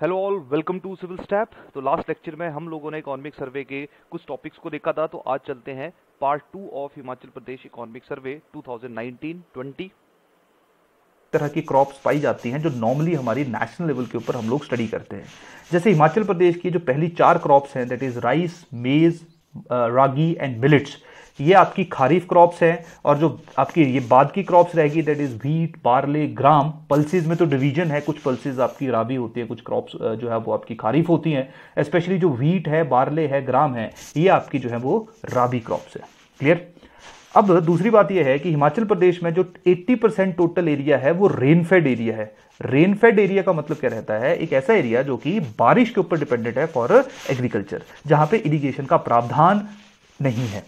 Hello all welcome to Civil Step तो last lecture में हम लोगों ने इकोनॉमिक सर्वे के कुछ टॉपिक्स को देखा था तो आज चलते हैं part two of Himachal Pradesh economic survey 2019-20 तरह की क्रॉप्स पाई जाती हैं जो नॉर्मली हमारी नेशनल लेवल के ऊपर हम लोग स्टडी करते हैं। जैसे हिमाचल प्रदेश की जो पहली चार क्रॉप्स हैं दैट इज़ राइस मेज रागी एंड मिलिट्स ये आपकी खारीफ क्रॉप्स है और जो आपकी ये बाद की क्रॉप्स रहेगी that is wheat barley gram pulses में तो डिवीज़न है, कुछ पल्सेज आपकी राबी होती है, कुछ क्रॉप्स जो है वो आपकी खारीफ होती हैं स्पेशली जो व्हीट है बार्ले है ग्राम है, ये आपकी जो है वो राबी क्रॉप्स है। क्लियर अब दूसरी बात यह है कि हिमाचल प्रदेश में जो 80 परसेंट टोटल एरिया है, वो रेनफेड एरिया है। रेनफेड एरिया का मतलब क्या रहता है? एक ऐसा एरिया जो कि बारिश के ऊपर डिपेंडेंट है फॉर एग्रीकल्चर जहाँ पे इरिगेशन का प्रावधान नहीं है।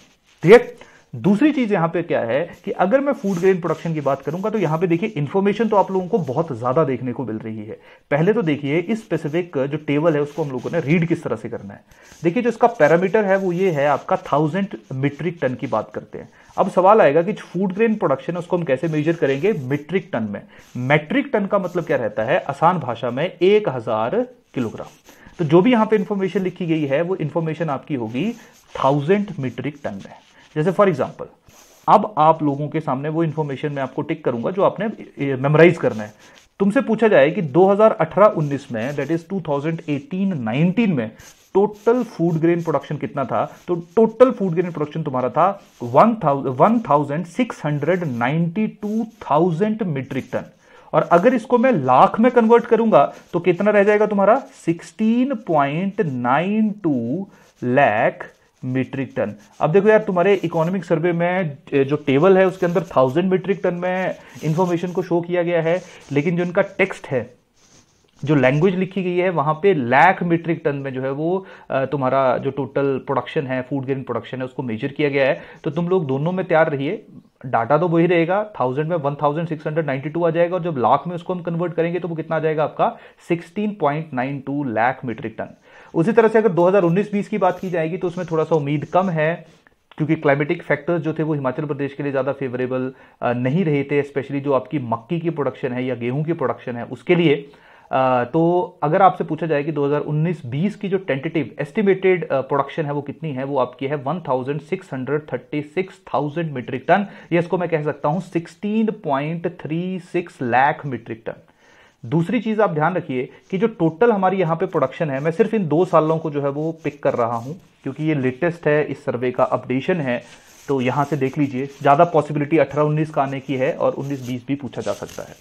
ठीक दूसरी चीज़ यहाँ पे क्या है कि अगर मैं फ़ूड ग्रेन प्रोडक्शन की बात करूँगा तो यहाँ पे देखिए इंफॉर्मेशन तो आप लोगों को बहुत ज़्यादा देखने को मिल रही है। पहले तो देखिए, इस स्पेसिफिक जो टेबल है, उसको हम लोगों ने रीड किस तरह से करना है। देखिए, जो इसका पैरामीटर है, वो ये है, आपका थाउज़ेंड मीट्रिक टन की बात करते हैं। अब सवाल आएगा कि फ़ूड ग्रेन प्रोडक्शन है, उसको हम कैसे मेजर करेंगे? मीट्रिक टन में। मैट्रिक टन का मतलब क्या रहता है? आसान भाषा में, एक हज़ार किलोग्राम तो जो भी यहाँ पे इंफॉर्मेशन लिखी गई है, वो इंफॉर्मेशन आपकी होगी थाउज़ेंड मीट्रिक टन में। जैसे फॉर एग्ज़ाम्पल अब आप लोगों के सामने वो इंफॉर्मेशन मैं आपको टिक करूँगा जो आपने मेमोराइज करना है। तुमसे पूछा जाए कि 2018-19 में दैट इज़ 2018-19 में टोटल फ़ूड ग्रेन प्रोडक्शन कितना था? तो टोटल फ़ूड ग्रेन प्रोडक्शन तुम्हारा था one thousand six hundred ninety two thousand metric ton और अगर इसको मैं लाख में कन्वर्ट करूँगा तो कितना रह जाएगा तुम्हारा? Sixteen point nine two lakh metric ton अब देखो यार, तुम्हारे इकोनॉमिक सर्वे में जो टेबल है, उसके अंदर थाउज़ेंड मीट्रिक टन में इंफॉर्मेशन को शो किया गया है, लेकिन जो इनका टेक्स्ट है, जो लैंग्वेज लिखी गई है, वहाँ पे लैख मीट्रिक टन में जो है वो तुम्हारा जो टोटल प्रोडक्शन है फ़ूड ग्रेन प्रोडक्शन है, उसको मेजर किया गया है। तो तुम लोग दोनों में तैयार रहिए। डाटा तो वही रहेगा थाउज़ेंड में one thousand six hundred ninety two आ जाएगा, और जब लाख में उसको हम कन्वर्ट करेंगे तो वो कितना आ जाएगा आपका? Sixteen point nine two lakh metric ton उसी तरह से अगर 2019-20 की बात की जाएगी तो उसमें थोड़ा सा उम्मीद कम है क्योंकि क्लाइमेटिक फैक्टर्स जो थे वो हिमाचल प्रदेश के लिए ज़्यादा फेवरेबल नहीं रहे थे स्पेशली जो आपकी मक्की की प्रोडक्शन है या गेहूँ की प्रोडक्शन है उसके लिए। तो अगर आपसे पूछा जाए कि 2019-20 की जो टेंटेटिव एस्टिमेटेड प्रोडक्शन है वो कितनी है वो आपकी है 1636,000 मीट्रिक टन ये इसको मैं कह सकता हूँ 16.36 लाख मीट्रिक टन दूसरी चीज़ आप ध्यान रखिए कि जो टोटल हमारी यहाँ पे प्रोडक्शन है, मैं सिर्फ़ इन दो सालों को जो है वो पिक कर रहा हूँ, क्योंकि ये लेटेस्ट है, इस सर्वे का अपडेशन है तो यहाँ से देख लीजिए, ज़्यादा पॉसिबिलिटी अठारह उन्नीस का आने की है और उन्नीस बीस भी पूछा जा सकता है।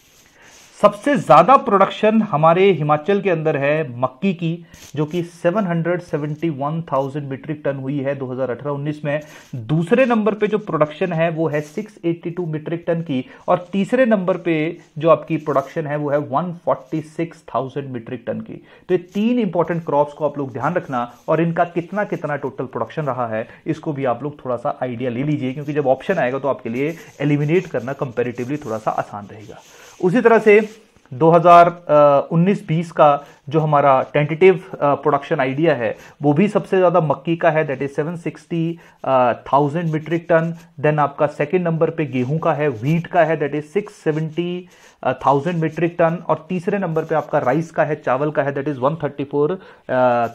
सबसे ज़्यादा प्रोडक्शन हमारे हिमाचल के अंदर है मक्की की जो कि 771,000 मीट्रिक टन हुई है 2018-19 में। दूसरे नंबर पे जो प्रोडक्शन है वो है 682 मीट्रिक टन की और तीसरे नंबर पे जो आपकी प्रोडक्शन है वो है 146,000 मीट्रिक टन की। तो ये तीन इंपॉर्टेंट क्रॉप्स को आप लोग ध्यान रखना और इनका कितना कितना टोटल प्रोडक्शन रहा है इसको भी आप लोग थोड़ा सा आइडिया ले लीजिए क्योंकि जब ऑप्शन आएगा तो आपके लिए एलिमिनेट करना कंपेरेटिवली थोड़ा सा आसान रहेगा। उसी तरह से 2019-20 का जो हमारा टेंटेटिव प्रोडक्शन आइडिया है, वो भी सबसे ज़्यादा मक्की का है that is seven sixty thousand metric ton then आपका सेकंड नंबर पे गेहूँ का है व्हीट का है that is six seventy thousand metric ton और तीसरे नंबर पे आपका राइस का है, चावल का है that is one thirty four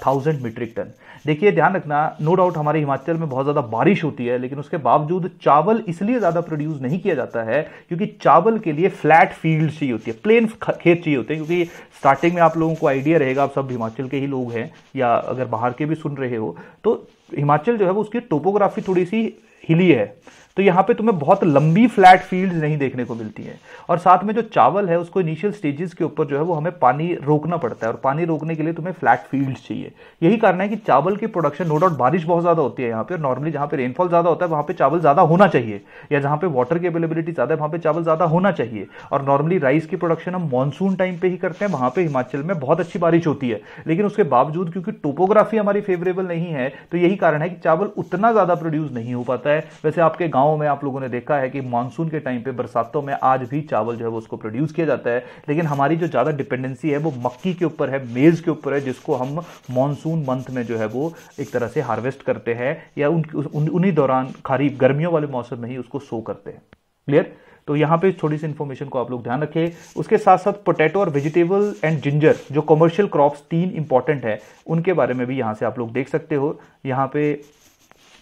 thousand metric ton देखिए, ध्यान रखना नो डाउट हमारे हिमाचल में बहुत ज़्यादा बारिश होती है, लेकिन उसके बावजूद चावल इसलिए ज़्यादा प्रोड्यूस नहीं किया जाता है क्योंकि चावल के लिए फ्लैट फ़ील्ड चाहिए होती है प्लेन खेत चाहिए होते हैं, क्योंकि स्टार्टिंग में आप लोगों को आइडिया रहेगा आप सब हिमाचल के ही लोग हैं, या अगर बाहर के भी सुन रहे हो तो हिमाचल जो है वो उसकी टोपोग्राफी थोड़ी सी हिली है तो यहाँ पे तुम्हें बहुत लंबी फ्लैट फ़ील्ड नहीं देखने को मिलती है। और साथ में जो चावल है, उसको इनिशियल स्टेजेस के ऊपर जो है, वो हमें पानी रोकना पड़ता है। और पानी रोकने के लिए तुम्हें फ्लैट फ़ील्ड चाहिए। यही कारण है कि चावल की प्रोडक्शन नो डाउट बारिश बहुत ज़्यादा होती है यहाँ पे। नॉर्मली जहाँ पे रेनफॉल ज़्यादा होता है, वहाँ पे चावल ज़्यादा होना चाहिए। या जहाँ पे वाटर की अवेलेबिलिटी ज़्यादा है, वहाँ पे चावल ज़्यादा होना चाहिए। और नॉर्मली राइस की प्रोडक्शन हम मानसून टाइम पे ही करते हैं। वहाँ पे हिमाचल में बहुत अच्छी बारिश होती है। लेकिन उसके बावजूद, क्योंकि टोपोग्राफी हमारी फेवरेबल नहीं है तो यही कारण है कि चावल उतना ज़्यादा प्रोड्यूस नहीं हो पाता है। वैसे आपके गाँव में आप लोगों ने देखा है कि मानसून के टाइम पे बरसातों में आज भी चावल जो है वो उसको प्रोड्यूस किया जाता है। लेकिन हमारी जो ज़्यादा डिपेंडेंसी है वो मक्की के ऊपर है मेज़ के ऊपर है जिसको हम मानसून मंथ में जो है वो एक तरह से हार्वेस्ट करते हैं या उन, उन्हीं दौरान खरीफ गर्मियों वाले मौसम में ही उसको सो करते हैं। क्लियर तो यहाँ पे थोड़ी सी इन्फॉर्मेशन को आप लोग ध्यान रखें। उसके साथ साथ पोटैटो और वेजिटेबल एंड जिंजर जो कमर्शियल क्रॉप्स तीन इंपॉर्टेंट है उनके बारे में भी यहाँ से आप लोग देख सकते हो। यहाँ पे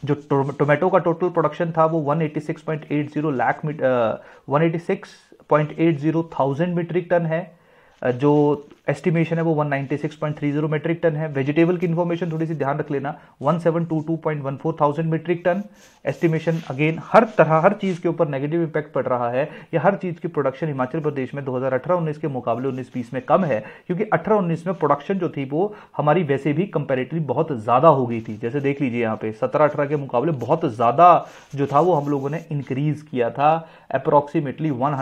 जो टोमेटो का टोटल प्रोडक्शन था वो 186.80 lakh one eighty six point eight zero thousand metric ton है जो एस्टिमेशन है वो 196.30 मेट्रिक टन है। वेजिटेबल की इन्फॉर्मेशन थोड़ी सी ध्यान रख लेना। 1722.14 thousand metric ton estimation again हर तरह, हर चीज़ के ऊपर नेगेटिव इंपैक्ट पड़ रहा है। या हर चीज़ की प्रोडक्शन हिमाचल प्रदेश में 2018-19 के मुकाबले 19-20 में कम है। क्योंकि 18-19 में प्रोडक्शन जो थी, वो हमारी वैसे भी कंपेरेटिवली बहुत ज़्यादा हो गई थी। जैसे देख लीजिए यहाँ पे, सत्रह अठारह के मुकाबले बहुत ज़्यादा जो था, वो हम लोगों ने इंक्रीज किया था। अप्रॉक्सीमेटली वन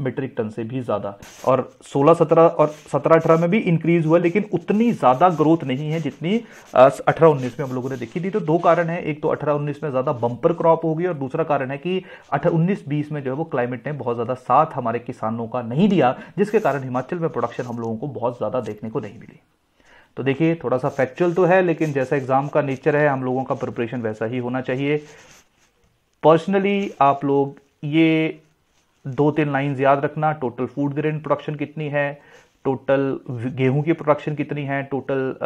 मेट्रिक टन से भी ज़्यादा। और सोलह सत्रह और सत्रह अठारह में भी इंक्रीज हुआ, लेकिन उतनी ज़्यादा ग्रोथ नहीं है जितनी अठारह उन्नीस में हम लोगों ने देखी थी। तो दो कारण है। एक तो अठारह उन्नीस में ज़्यादा बंपर क्रॉप होगी और दूसरा कारण है कि अठारह उन्नीस बीस में जो है वो क्लाइमेट ने बहुत ज़्यादा साथ हमारे किसानों का नहीं दिया, जिसके कारण हिमाचल में प्रोडक्शन हम लोगों को बहुत ज़्यादा देखने को नहीं मिली। तो देखिए थोड़ा सा फैक्चुअल तो है, लेकिन जैसा एग्ज़ाम का नेचर है, हम लोगों का प्रिपरेशन वैसा ही होना चाहिए। पर्सनली आप लोग ये दो तीन लाइंस याद रखना। टोटल फ़ूड ग्रेन प्रोडक्शन कितनी है? टोटल गेहूँ की प्रोडक्शन कितनी है टोटल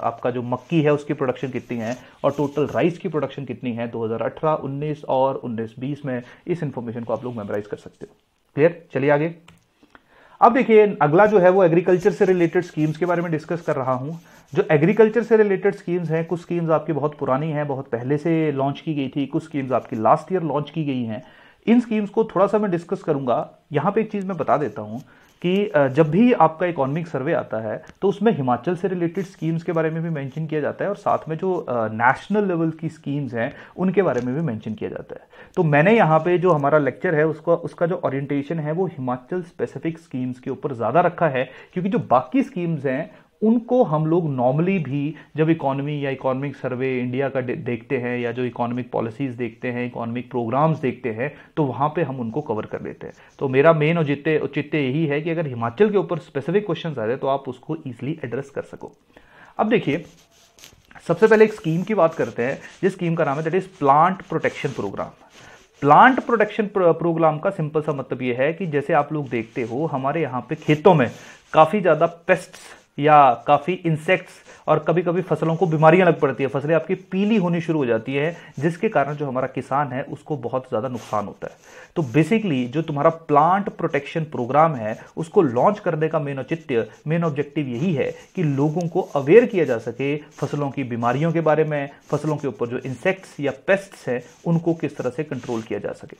आपका जो मक्की है उसकी प्रोडक्शन कितनी है और टोटल राइस की प्रोडक्शन कितनी है 2018, 19 और 19, 20 में इस इंफॉर्मेशन को आप लोग मेमोराइज कर सकते हो। क्लियर चलिए आगे। अब देखिए अगला जो है वो एग्रीकल्चर से रिलेटेड स्कीम्स के बारे में डिस्कस कर रहा हूँ। जो एग्रीकल्चर से रिलेटेड स्कीम्स हैं कुछ स्कीम्स आपकी बहुत पुरानी हैं बहुत पहले से लॉन्च की गई थी कुछ स्कीम्स आपकी लास्ट ईयर लॉन्च की गई हैं। इन स्कीम्स को थोड़ा सा मैं डिस्कस करूँगा। यहाँ पे एक चीज़ मैं बता देता हूँ कि जब भी आपका इकोनॉमिक सर्वे आता है तो उसमें हिमाचल से रिलेटेड स्कीम्स के बारे में भी मेंशन किया जाता है और साथ में जो नेशनल लेवल की स्कीम्स हैं, उनके बारे में भी मेंशन किया जाता है। तो मैंने यहाँ पे जो हमारा लेक्चर है, उसका उसका जो ओरिएंटेशन है, वो हिमाचल स्पेसिफिक स्कीम्स के ऊपर ज़्यादा रखा है, क्योंकि जो बाकी स्कीम्स हैं उनको हम लोग नॉर्मली भी जब इकोनॉमी या इकोनॉमिक सर्वे इंडिया का देखते हैं या जो इकोनॉमिक पॉलिसीज़ देखते हैं इकोनॉमिक प्रोग्राम्स देखते हैं तो वहाँ पे हम उनको कवर कर लेते हैं। तो मेरा मेन औचित्य औचित्य यही है कि अगर हिमाचल के ऊपर स्पेसिफिक क्वेश्चन आ रहे तो आप उसको ईजिली एड्रेस कर सको। अब देखिए, सबसे पहले एक स्कीम की बात करते हैं, जिस स्कीम का नाम है that is plant protection program plant protection program का सिंपल सा मतलब यह है कि जैसे आप लोग देखते हो, हमारे यहाँ पे खेतों में काफ़ी ज़्यादा पेस्ट्स या काफ़ी इंसेक्ट्स और कभी कभी फ़सलों को बीमारियाँ लग पड़ती है। फ़सलें आपकी पीली होनी शुरू हो जाती है, जिसके कारण जो हमारा किसान है, उसको बहुत ज़्यादा नुकसान होता है। तो बेसिकली जो तुम्हारा प्लांट प्रोटेक्शन प्रोग्राम है, उसको लॉन्च करने का मेन औचित्य मेन ऑब्जेक्टिव यही है कि लोगों को अवेयर किया जा सके फ़सलों की बीमारियों के बारे में, फ़सलों के ऊपर जो इंसेक्ट्स या पेस्ट्स हैं, उनको किस तरह से कंट्रोल किया जा सके।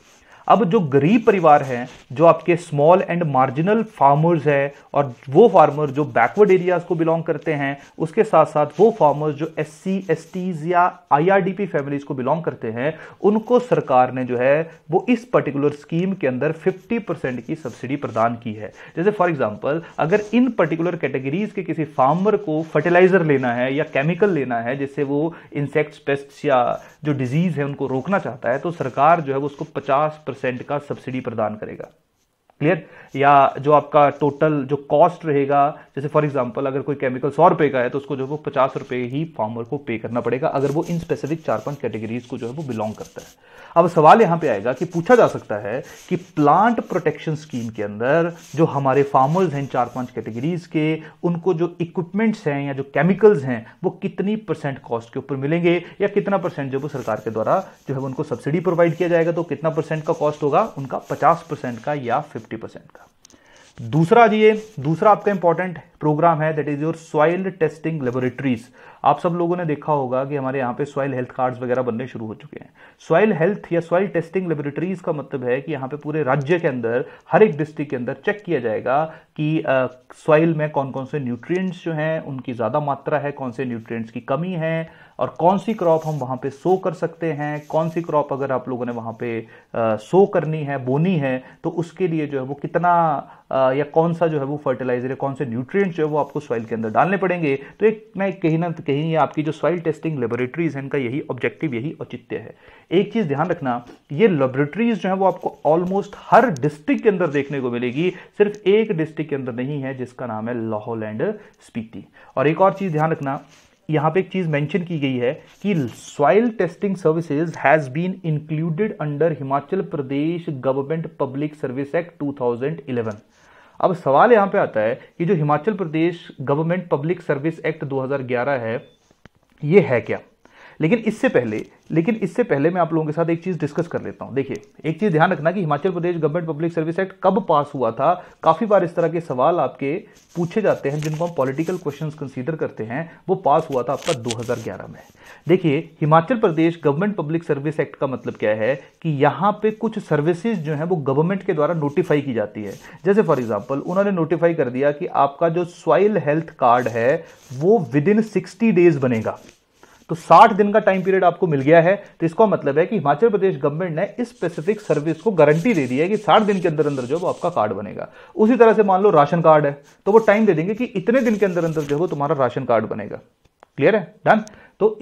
अब जो गरीब परिवार हैं, जो आपके स्मॉल एंड मार्जिनल फार्मर्स है, और वो फार्मर जो बैकवर्ड एरियाज़ को बिलोंग करते हैं, उसके साथ साथ वो फार्मर्स जो एस सी एस टीज या आईआरडीपी फैमिलीज़ को बिलोंग करते हैं, उनको सरकार ने जो है, वो इस पर्टिकुलर स्कीम के अंदर 50 परसेंट की सब्सिडी प्रदान की है। जैसे फॉर एग्ज़ाम्पल अगर इन पर्टिकुलर कैटेगरीज के किसी फार्मर को फर्टिलाइज़र लेना है या केमिकल लेना है, जिससे वो इंसेक्ट्स पेस्ट या जो डिज़ीज़ है, उनको रोकना चाहता है तो सरकार जो है, वो उसको पचास परसेंट का सब्सिडी प्रदान करेगा। क्लियर या जो आपका टोटल जो कॉस्ट रहेगा, जैसे फॉर एग्जांपल अगर कोई केमिकल सौ रुपए का है तो उसको जो है वो पचास रुपए ही फार्मर को पे करना पड़ेगा, अगर वो इन स्पेसिफिक चार पाँच कैटेगरीज को जो है वो बिलोंग करता है। अब सवाल यहाँ पे आएगा कि पूछा जा सकता है कि प्लांट प्रोटेक्शन स्कीम के अंदर जो हमारे फार्मर्स हैं चार पाँच कैटेगरीज के, उनको जो इक्विपमेंट्स हैं या जो केमिकल्स हैं, वो कितनी परसेंट कॉस्ट के ऊपर मिलेंगे, या कितना परसेंट जो वो सरकार के द्वारा जो है उनको सब्सिडी प्रोवाइड किया जाएगा तो कितना परसेंट का कॉस्ट होगा? उनका पचास परसेंट का या फिफ्टी परसेंट का। दूसरा जी दूसरा आपका इंपॉर्टेंट प्रोग्राम है that is your soil testing laboratories आप सब लोगों ने देखा होगा कि हमारे यहाँ पे सॉइल हेल्थ कार्ड्स वगैरह बनने शुरू हो चुके हैं। सॉइल हेल्थ या सॉइल टेस्टिंग लेबोरेटरीज का मतलब है कि यहाँ पे पूरे राज्य के अंदर, हर एक डिस्ट्रिक्ट के अंदर चेक किया जाएगा कि सॉइल में कौन कौन से न्यूट्रिएंट्स जो हैं, उनकी ज़्यादा मात्रा है कौन से न्यूट्रिएंट्स की कमी है, और कौन सी क्रॉप हम वहाँ पे सो कर सकते हैं कौन सी क्रॉप अगर आप लोगों ने वहाँ पे सो करनी है, बोनी है तो उसके लिए जो है वो कितना या कौन सा जो है वो फर्टिलाइज़र या कौन से न्यूट्रिएंट्स जो है वो आपको सॉइल के अंदर डालने पड़ेंगे। तो एक मैं कहीं ना कहीं आपकी जो सॉइल टेस्टिंग लेबोरेटरीज है, इनका यही ऑब्जेक्टिव यही औचित्य है। एक चीज़ ध्यान रखना, ये लेबोरेटरीज जो है वो आपको ऑलमोस्ट हर डिस्ट्रिक्ट के अंदर देखने को मिलेगी, सिर्फ़ एक डिस्ट्रिक्ट के अंदर नहीं है, जिसका नाम है लाहौल एंड स्पीति। और एक और चीज़ ध्यान रखना, यहाँ पे एक चीज़ मेंशन की गई है कि soil testing services has been included under Himachal Pradesh government public service act 2011 अब सवाल यहाँ पे आता है कि जो Himachal Pradesh government public service act 2011 है, ये है क्या? लेकिन इससे पहले, लेकिन इससे पहले मैं आप लोगों के साथ एक चीज़ डिस्कस कर लेता हूँ। देखिए, एक चीज़ ध्यान रखना कि Himachal Pradesh government public service act कब पास हुआ था? काफ़ी बार इस तरह के सवाल आपके पूछे जाते हैं जिनको हम पॉलिटिकल क्वेश्चंस कंसीडर करते हैं। वो पास हुआ था आपका 2011 में। देखिए, Himachal Pradesh government public service act का मतलब क्या है? कि यहाँ पे कुछ सर्विसेज़ जो है वो गवर्नमेंट के द्वारा नोटिफाई की जाती है। जैसे फॉर एग्ज़ाम्पल उन्होंने नोटिफाई कर दिया कि आपका जो सॉइल हेल्थ कार्ड है, वो विद इन सिक्सटी डेज़ बनेगा। तो 60 दिन का टाइम पीरियड आपको मिल गया है। तो इसका मतलब है कि हिमाचल प्रदेश गवर्नमेंट ने इस स्पेसिफिक सर्विस को गारंटी दे दी है कि 60 दिन के अंदर अंदर जो है आपका कार्ड बनेगा। उसी तरह से मान लो राशन कार्ड है तो वो टाइम दे देंगे कि इतने दिन के अंदर अंदर जो है तुम्हारा राशन कार्ड बनेगा। क्लियर है? डन तो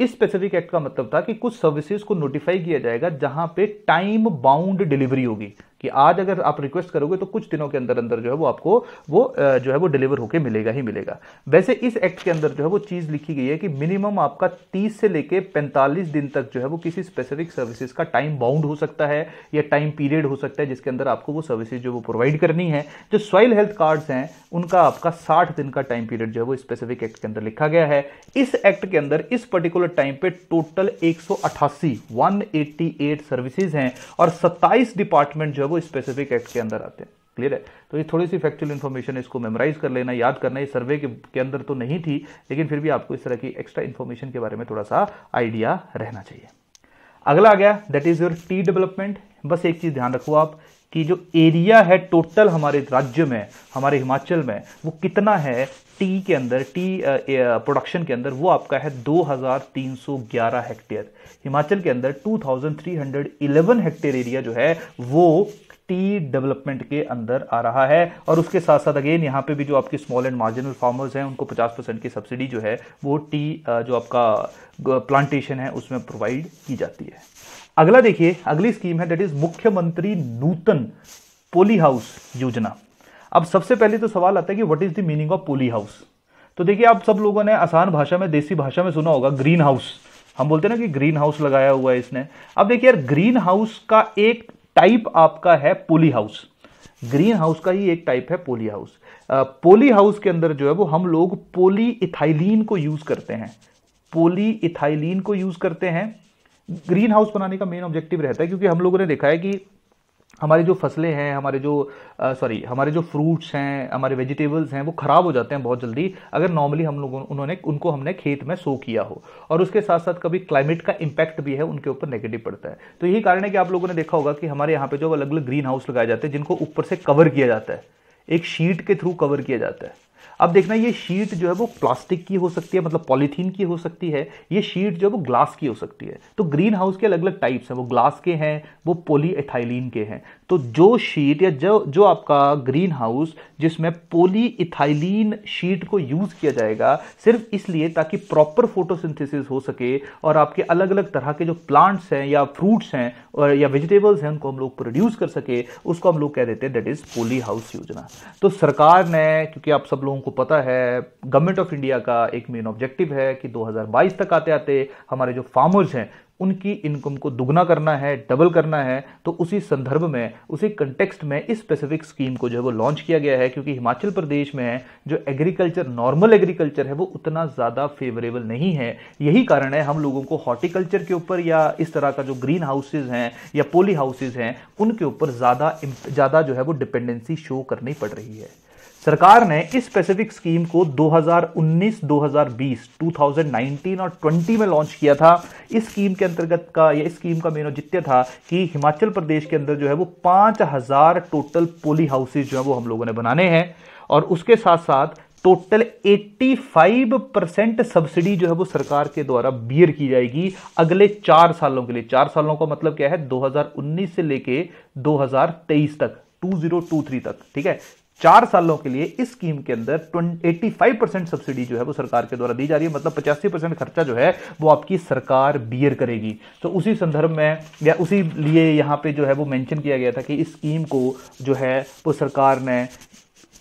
इस स्पेसिफिक एक्ट का मतलब था कि कुछ सर्विसेज़ को नोटिफाई किया जाएगा जहाँ पे टाइम बाउंड डिलीवरी होगी। कि आज अगर आप रिक्वेस्ट करोगे तो कुछ दिनों के अंदर अंदर जो है वो आपको वो जो है वो डिलीवर होकर मिलेगा ही मिलेगा। वैसे इस एक्ट के अंदर जो है वो चीज़ लिखी गई है कि मिनिमम आपका 30 से लेके 45 दिन तक जो है वो किसी स्पेसिफिक सर्विसेज़ का टाइम बाउंड हो सकता है या टाइम पीरियड हो सकता है जिसके अंदर आपको वो सर्विसेज़ जो वो प्रोवाइड करनी है। जो सॉइल हेल्थ कार्ड्स हैं, उनका आपका साठ दिन का टाइम पीरियड जो है वो स्पेसिफिक एक्ट के अंदर लिखा गया है। इस एक्ट के अंदर, इस पर्टिकुलर टाइम पे टोटल एक सौ सर्विसेज़ हैं और सत्ताईस डिपार्टमेंट जो है वो स्पेसिफिक एक्ट के अंदर आते हैं। क्लियर है? तो ये थोड़ी सी फैक्चुअल इन्फॉर्मेशन इसको मेमोराइज कर लेना याद करना ये सर्वे के, के अंदर तो नहीं थी लेकिन फिर भी आपको इस तरह की एक्स्ट्रा इन्फॉर्मेशन के बारे में थोड़ा सा आइडिया रहना चाहिए। अगला आ गया that is your tea development बस एक चीज़ ध्यान रखो आप कि जो एरिया है टोटल हमारे राज्य में हमारे हिमाचल में वो कितना है टी के अंदर टी प्रोडक्शन के अंदर वो आपका है 2311 हेक्टेयर हिमाचल के अंदर 2311 हेक्टेयर एरिया जो है, वो टी डेवलपमेंट के अंदर आ रहा है। और उसके साथ साथ अगेन यहाँ पे भी जो आपके स्मॉल एंड मार्जिनल फार्मर्स हैं, उनको 50 परसेंट की सब्सिडी जो है, वो टी जो आपका प्लांटेशन है, उसमें प्रोवाइड की जाती है। अगला देखिए, अगली स्कीम है दैट इज़ मुख्यमंत्री नूतन पोली हाउस योजना। अब सबसे पहले तो सवाल आता है कि what is the meaning of poly house तो देखिए, आप सब लोगों ने आसान भाषा में, देसी भाषा में सुना होगा ग्रीन हाउस हम बोलते हैं ना कि ग्रीन हाउस लगाया हुआ है इसने। अब देखिए यार ग्रीन हाउस का एक टाइप आपका है पोली हाउस ग्रीन हाउस का ही एक टाइप है पोली हाउस पोली हाउस के अंदर जो है वो हम लोग पोली इथाइलिन को यूज़ करते हैं। पोली इथाइलिन को यूज़ करते हैं। ग्रीन हाउस बनाने का मेन ऑब्जेक्टिव रहता है, क्योंकि हम लोगों ने देखा है कि हमारी जो फ़सलें हैं, हमारे जो सॉरी हमारे जो फ्रूट्स हैं, हमारे वेजिटेबल्स हैं, वो ख़राब हो जाते हैं बहुत जल्दी अगर नॉर्मली हम लोगों, उन्होंने, उनको हमने खेत में सो किया हो। और उसके साथ साथ कभी क्लाइमेट का इम्पैक्ट भी है, उनके ऊपर नेगेटिव पड़ता है। तो यही कारण है कि आप लोगों ने देखा होगा कि हमारे यहाँ पे जो अलग अलग ग्रीन हाउस लगाए जाते हैं, जिनको ऊपर से कवर किया जाता है। एक शीट के थ्रू कवर किया जाता है। अब देखना ये शीट जो है वो प्लास्टिक की हो सकती है मतलब पॉलीथीन की हो सकती है, ये शीट जो है वो ग्लास की हो सकती है। तो ग्रीन हाउस के अलग अलग टाइप्स हैं, वो ग्लास के हैं, वो पोली एथाइलिन के हैं। तो जो शीट या जो जो आपका ग्रीन हाउस जिसमें पोली इथाइलिन शीट को यूज़ किया जाएगा, सिर्फ़ इसलिए ताकि प्रॉपर फोटोसिंथेसिस हो सके और आपके अलग अलग तरह के जो प्लांट्स हैं या फ्रूट्स हैं और, या वेजिटेबल्स हैं, उनको हम लोग प्रोड्यूस कर सके, उसको हम लोग कह देते हैं दैट इज़ पोली हाउस योजना। तो सरकार ने, क्योंकि आप सब लोगों को पता है गवर्नमेंट ऑफ़ इंडिया का एक मेन ऑब्जेक्टिव है कि 2022 तक आते आते हमारे जो फार्मर्स हैं, उनकी इनकम को दुगना करना है डबल करना है। तो उसी संदर्भ में, उसी कंटेक्स्ट में इस स्पेसिफिक स्कीम को जो है वो लॉन्च किया गया है क्योंकि हिमाचल प्रदेश में जो एग्रीकल्चर नॉर्मल एग्रीकल्चर है, वो उतना ज़्यादा फेवरेबल नहीं है। यही कारण है हम लोगों को हॉर्टिकल्चर के ऊपर या इस तरह का जो ग्रीन हाउसेज हैं या पोली हाउसेज हैं, उनके ऊपर ज़्यादा ज़्यादा जो है वो डिपेंडेंसी शो करनी पड़ रही है। सरकार ने इस स्पेसिफिक स्कीम को 2019, 2020, 2019 और 20 में लॉन्च किया था। इस स्कीम के अंतर्गत का या इस स्कीम का मेन औचित्य था कि हिमाचल प्रदेश के अंदर जो है वो 5000 टोटल पोली हाउसेज जो है वो हम लोगों ने बनाने हैं और उसके साथ साथ टोटल 85 परसेंट सब्सिडी जो है वो सरकार के द्वारा बियर की जाएगी अगले चार सालों के लिए। चार सालों का मतलब क्या है? 2019 से लेके 2023 तक 2023 तक ठीक है? चार सालों के लिए इस स्कीम के अंदर 85 परसेंट सब्सिडी जो है वो सरकार के द्वारा दी जा रही है। मतलब 85 परसेंट खर्चा जो है वो आपकी सरकार बियर करेगी। तो उसी संदर्भ में या उसी लिए यहाँ पे जो है वो मेंशन किया गया था कि इस स्कीम को जो है वो सरकार ने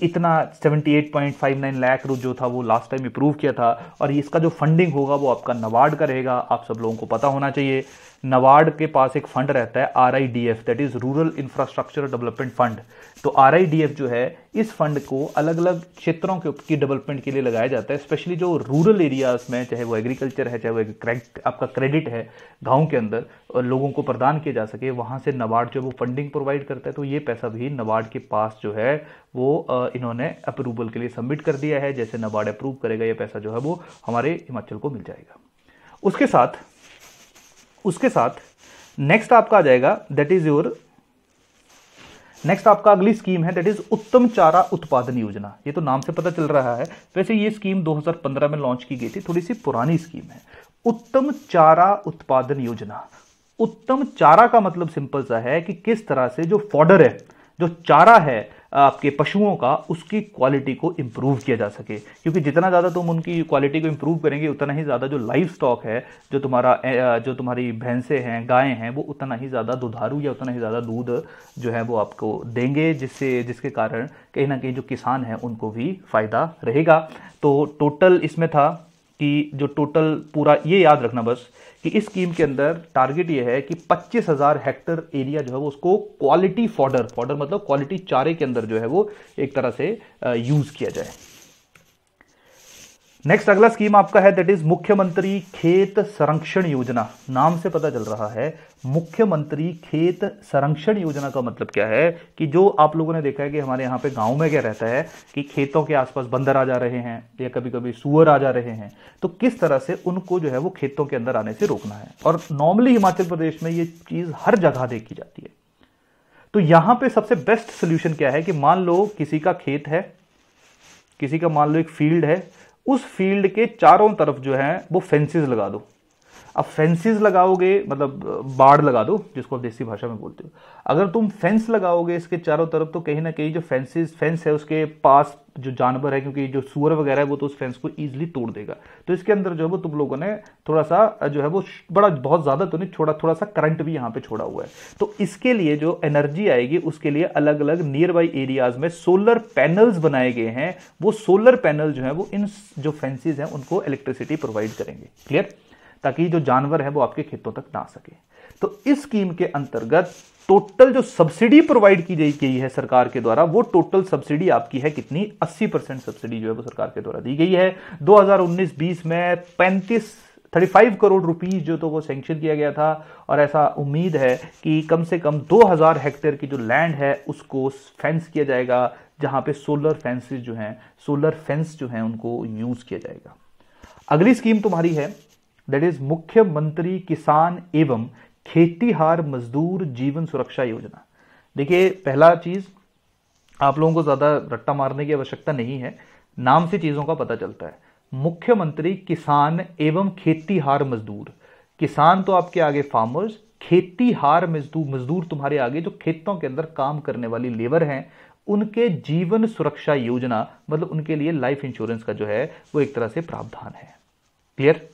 इतना 78.59 लाख जो था वो लास्ट टाइम अप्रूव किया था और इसका जो फंडिंग होगा वो आपका नबार्ड का रहेगा। आप सब लोगों को पता होना चाहिए। नबार्ड के पास एक फंड रहता है R I D F that is rural infrastructure development fund तो आर आई डी एफ़ जो है, इस फंड को अलग अलग क्षेत्रों के की डेवलपमेंट के लिए लगाया जाता है स्पेशली जो रूरल एरियाज़ में, चाहे वो एग्रीकल्चर है, चाहे वो आपका क्रेडिट है, गाँव के अंदर, और लोगों को प्रदान किया जा सके, वहाँ से नबार्ड जो वो फंडिंग प्रोवाइड करता है तो ये पैसा भी नबार्ड के पास जो है, वो इन्होंने अप्रूवल के लिए सबमिट कर दिया है, जैसे नबार्ड अप्रूव करेगा, ये पैसा जो है वो हमारे हिमाचल को मिल जाएगा। उसके साथ उसके साथ नेक्स्ट आपका आ जाएगा दैट इज़ योर नेक्स्ट आपका अगली स्कीम है दैट इज़ उत्तम चारा उत्पादन योजना। ये तो नाम से पता चल रहा है। वैसे ये स्कीम 2015 में लॉन्च की गई थी, थोड़ी सी पुरानी स्कीम है। उत्तम चारा उत्पादन योजना। उत्तम चारा का मतलब सिंपल सा है कि किस तरह से जो फॉर्डर है जो चारा है, आपके पशुओं का, उसकी क्वालिटी को इम्प्रूव किया जा सके। क्योंकि जितना ज़्यादा तुम उनकी क्वालिटी को इम्प्रूव करेंगे, उतना ही ज़्यादा जो लाइफ स्टॉक है, जो तुम्हारा जो तुम्हारी भैंसे हैं, गायें हैं, वो उतना ही ज़्यादा दुधारू या उतना ही ज़्यादा दूध जो है वो आपको देंगे, जिससे, जिसके कारण कहीं ना कहीं जो किसान हैं, उनको भी फ़ायदा रहेगा। तो टोटल इसमें था कि जो टोटल पूरा, ये याद रखना बस कि इस स्कीम के अंदर टारगेट ये है कि पच्चीस हज़ार हेक्टर एरिया जो है वो उसको क्वालिटी फॉर्डर फॉर्डर मतलब क्वालिटी चारे के अंदर जो है वो एक तरह से यूज़ किया जाए। नेक्स्ट अगला स्कीम आपका है दैट इज़ मुख्यमंत्री खेत संरक्षण योजना। नाम से पता चल रहा है, मुख्यमंत्री खेत संरक्षण योजना का मतलब क्या है? कि जो आप लोगों ने देखा है कि हमारे यहाँ पे गाँव में क्या रहता है, कि खेतों के आसपास बंदर आ जा रहे हैं, या कभी कभी सुअर आ जा रहे हैं तो किस तरह से उनको जो है वो खेतों के अंदर आने से रोकना है? और नॉर्मली हिमाचल प्रदेश में ये चीज़ हर जगह देखी जाती है। तो यहाँ पर सबसे बेस्ट सोल्यूशन क्या है कि मान लो किसी का खेत है, किसी का मान लो एक फ़ील्ड है उस फ़ील्ड के चारों तरफ़ जो है वो फेंसेस लगा दो। अब फेंसेस लगाओगे मतलब बाढ़ लगा दो, जिसको आप देसी भाषा में बोलते हो। अगर तुम फेंस लगाओगे इसके चारों तरफ़ तो कहीं ना कहीं जो फेंसेस फेंस है उसके पास जो जानवर है, क्योंकि जो सुअर वगैरह है, वो तो उस फेंस को ईजिली तोड़ देगा। तो इसके अंदर जो है वो तुम लोगों ने थोड़ा सा जो है वो बड़ा, बहुत ज़्यादा तो नहीं, छोड़ा थोड़ा सा करंट भी यहाँ पे छोड़ा हुआ है। तो इसके लिए जो एनर्जी आएगी, उसके लिए अलग अलग नियर बाई एरियाज़ में सोलर पैनल्स बनाए गए हैं। वो सोलर पैनल जो है, वो इन जो फेंसिस हैं, उनको इलेक्ट्रिसिटी प्रोवाइड करेंगे। क्लियर ताकि जो जानवर है वो आपके खेतों तक ना सके। तो इस स्कीम के अंतर्गत टोटल जो सब्सिडी प्रोवाइड की गई है सरकार के द्वारा, वो टोटल सब्सिडी आपकी है कितनी? 80 परसेंट सब्सिडी जो है वो सरकार के द्वारा दी गई है। 2019-20 में 35 35 करोड़ रुपीस जो तो वो सेंक्शन किया गया था और ऐसा उम्मीद है कि कम से कम 2000 हेक्टेयर की जो लैंड है, उसको फेंस किया जाएगा, जहाँ पे सोलर फेंसेज जो हैं सोलर फेंस जो हैं, उनको यूज़ किया जाएगा। अगली स्कीम तुम्हारी है दैट इज़ मुख्यमंत्री किसान एवं खेतीहार मजदूर जीवन सुरक्षा योजना देखिए पहला चीज़ आप लोगों को ज़्यादा रट्टा मारने की आवश्यकता नहीं है नाम से चीज़ों का पता चलता है मुख्यमंत्री किसान एवं खेतीहार मजदूर किसान तो आपके आगे फार्मर्स खेतीहार मजदूर मजदूर तुम्हारे आगे जो खेतों के अंदर काम करने वाली लेबर हैं उनके जीवन सुरक्षा योजना मतलब उनके लिए लाइफ इंश्योरेंस का जो है वो एक तरह से प्रावधान है क्लियर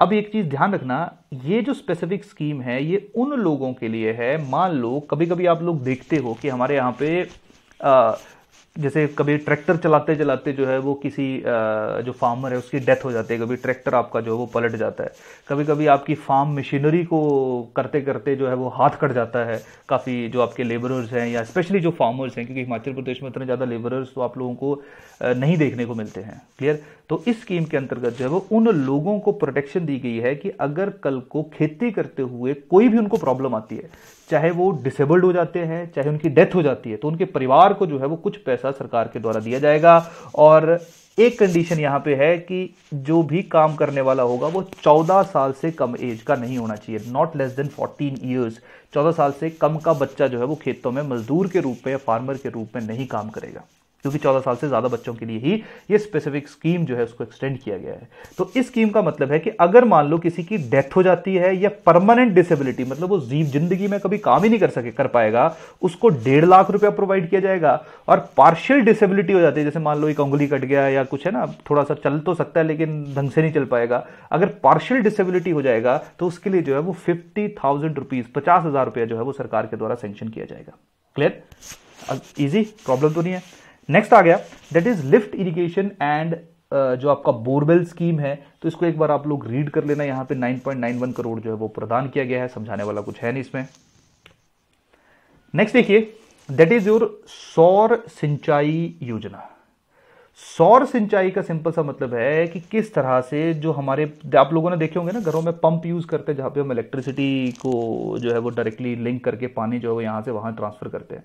अब एक चीज़ ध्यान रखना, ये जो स्पेसिफिक स्कीम है, ये उन लोगों के लिए है। मान लो कभी कभी आप लोग देखते हो कि हमारे यहाँ पे जैसे कभी ट्रैक्टर चलाते चलाते जो है वो किसी जो फार्मर है, उसकी डेथ हो जाती है। कभी ट्रैक्टर आपका जो है वो पलट जाता है। कभी कभी आपकी फार्म मशीनरी को करते करते जो है वो हाथ कट जाता है। काफ़ी जो आपके लेबरर्स हैं या स्पेशली जो फार्मर्स हैं, क्योंकि हिमाचल प्रदेश में इतने ज़्यादा लेबरर्स तो आप लोगों को नहीं देखने को मिलते हैं। क्लियर तो इस स्कीम के अंतर्गत जो है वो उन लोगों को प्रोटेक्शन दी गई है कि अगर कल को खेती करते हुए कोई भी उनको प्रॉब्लम आती है चाहे वो डिसेबल्ड हो जाते हैं, चाहे उनकी डेथ हो जाती है तो उनके परिवार को जो है वो कुछ पैसा सरकार के द्वारा दिया जाएगा। और एक कंडीशन यहाँ पे है कि जो भी काम करने वाला होगा, वो 14 साल से कम एज का नहीं होना चाहिए नॉट लेस देन 14 ईयर्स 14 साल से कम का बच्चा जो है वो खेतों में मजदूर के रूप में या फार्मर के रूप में नहीं काम करेगा। क्योंकि 14 साल से ज़्यादा बच्चों के लिए ही ये स्पेसिफिक स्कीम जो है उसको एक्सटेंड किया गया है। तो इस स्कीम का मतलब है कि अगर मान लो किसी की डेथ हो जाती है या परमानेंट डिसेबिलिटी मतलब वो जीव ज़िंदगी में कभी काम ही नहीं कर सके, कर पाएगा, उसको डेढ़ लाख रुपया प्रोवाइड किया जाएगा और पार्शियल डिसेबिलिटी हो जाती है, जैसे मान लो एक उंगली कट गया या कुछ है ना थोड़ा सा चल तो सकता है लेकिन ढंग से नहीं चल पाएगा। अगर पार्शियल डिसेबिलिटी हो जाएगा तो उसके लिए जो है वो फिफ्टी थाउज़ेंड रुपीज़ पचास हज़ार रुपया जो है वो सरकार के द्वारा सेंक्शन किया जाएगा। क्लियर इजी प्रॉब्लम तो नहीं है। नेक्स्ट आ गया। That is lift irrigation and जो आपका बोरवेल स्कीम है तो इसको एक बार आप लोग रीड कर लेना। यहाँ पे 9.91 करोड़ जो है वो प्रदान किया गया है, समझाने वाला कुछ है नहीं इसमें। नेक्स्ट देखिए। दैट इज़ योर सौर सिंचाई योजना। सौर सिंचाई का सिंपल सा मतलब है कि किस तरह से जो हमारे, आप लोगों ने देखे होंगे ना, घरों में पंप यूज़ करते हैं, जहाँ पे हम इलेक्ट्रिसिटी को जो है वो डायरेक्टली लिंक करके पानी जो है वो यहाँ से वहाँ ट्रांसफ़र करते हैं।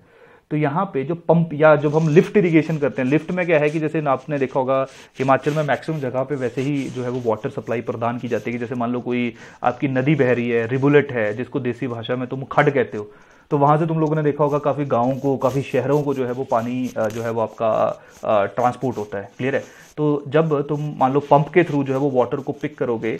तो यहाँ पे जो पंप या जब हम लिफ्ट इरिगेशन करते हैं लिफ्ट में क्या है कि जैसे आपने देखा होगा, हिमाचल में मैक्सिमम जगह पे वैसे ही जो है वो वाटर सप्लाई प्रदान की जाती है जैसे मान लो कोई आपकी नदी बह रही है रिबुलेट है, जिसको देसी भाषा में तुम खड कहते हो तो वहाँ से तुम लोगों ने देखा होगा काफ़ी गाँवों को, काफ़ी शहरों को जो है वो पानी जो है वो आपका ट्रांसपोर्ट होता है क्लियर है? तो जब तुम मान लो पंप के थ्रू जो है वो वाटर को पिक करोगे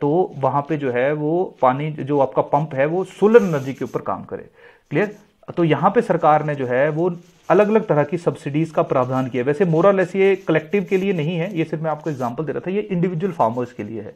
तो वहाँ पे जो है वो पानी, जो आपका पंप है वो सोलर एनर्जी के ऊपर काम करे क्लियर तो यहाँ पे सरकार ने जो है वो अलग अलग तरह की सब्सिडीज का प्रावधान किया वैसे मोरलेस ये कलेक्टिव के लिए नहीं है, ये सिर्फ़ मैं आपको एग्ज़ाम्पल दे रहा था, ये इंडिविजुअल फार्मर्स के लिए है।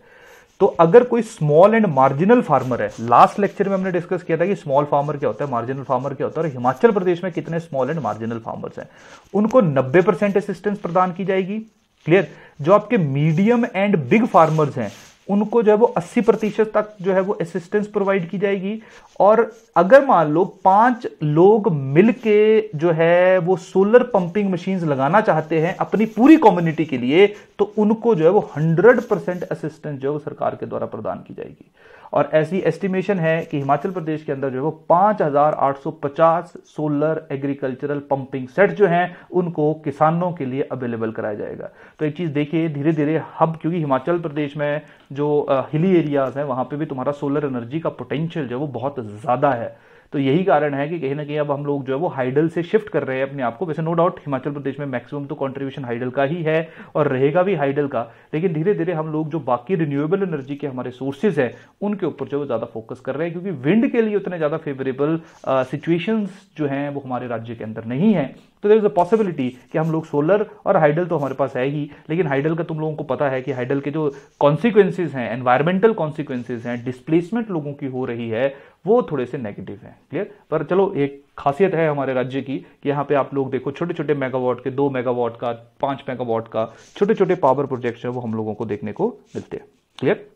तो अगर कोई स्मॉल एंड मार्जिनल फार्मर है लास्ट लेक्चर में हमने डिस्कस किया था कि स्मॉल फार्मर क्या होता है मार्जिनल फार्मर क्या होता है, और हिमाचल प्रदेश में कितने स्मॉल एंड मार्जिनल फार्मर्स हैं, उनको 90 परसेंट असिस्टेंस प्रदान की जाएगी। क्लियर जो आपके मीडियम एंड बिग फार्मर्स हैं उनको जो है वो 80 प्रतिशत तक जो है वो असिस्टेंस प्रोवाइड की जाएगी। और अगर मान लो पाँच लोग मिलके जो है वो सोलर पंपिंग मशीन लगाना चाहते हैं अपनी पूरी कम्युनिटी के लिए तो उनको जो है वो 100 परसेंट असिस्टेंस जो है वो सरकार के द्वारा प्रदान की जाएगी। और ऐसी एस्टिमेशन है कि हिमाचल प्रदेश के अंदर जो है वो पाँच हज़ार आठ सौ पचास सोलर एग्रीकल्चरल पंपिंग सेट जो हैं, उनको किसानों के लिए अवेलेबल कराया जाएगा। तो एक चीज़ देखिए धीरे धीरे हब क्योंकि हिमाचल प्रदेश में जो हिली एरियाज़ हैं, वहाँ पर भी तुम्हारा सोलर एनर्जी का पोटेंशियल जो है वो बहुत ज़्यादा है। तो यही कारण है कि कहीं ना कहीं अब हम लोग जो है वो हाइडल से शिफ्ट कर रहे हैं अपने आप को। वैसे नो डाउट हिमाचल प्रदेश में मैक्सिमम तो कॉन्ट्रीब्यूशन हाइडल का ही है और रहेगा भी हाइडल का, लेकिन धीरे धीरे हम लोग जो बाकी रिन्यूएबल एनर्जी के हमारे सोर्सेज हैं, उनके ऊपर जो है ज़्यादा फोकस कर रहे हैं, क्योंकि विंड के लिए उतने ज़्यादा फेवरेबल सिचुएशन जो हैं वो हमारे राज्य के अंदर नहीं है। तो देर इज़ अ पॉसिबिलिटी कि हम लोग सोलर और हाइडल तो हमारे पास है ही, लेकिन हाइडल का तुम लोगों को पता है कि हाइडल के जो कॉन्सिक्वेंसेज हैं एनवायरमेंटल कॉन्सिक्वेंसेज हैं डिस्प्लेसमेंट लोगों की हो रही है वो थोड़े से नेगेटिव हैं क्लियर पर चलो, एक खासियत है हमारे राज्य की कि यहाँ पे आप लोग देखो छोटे छोटे मेगावाट के दो मेगावाट का, पाँच मेगावाट का छोटे छोटे पावर प्रोजेक्ट है, वो हम लोगों को देखने को मिलते हैं क्लियर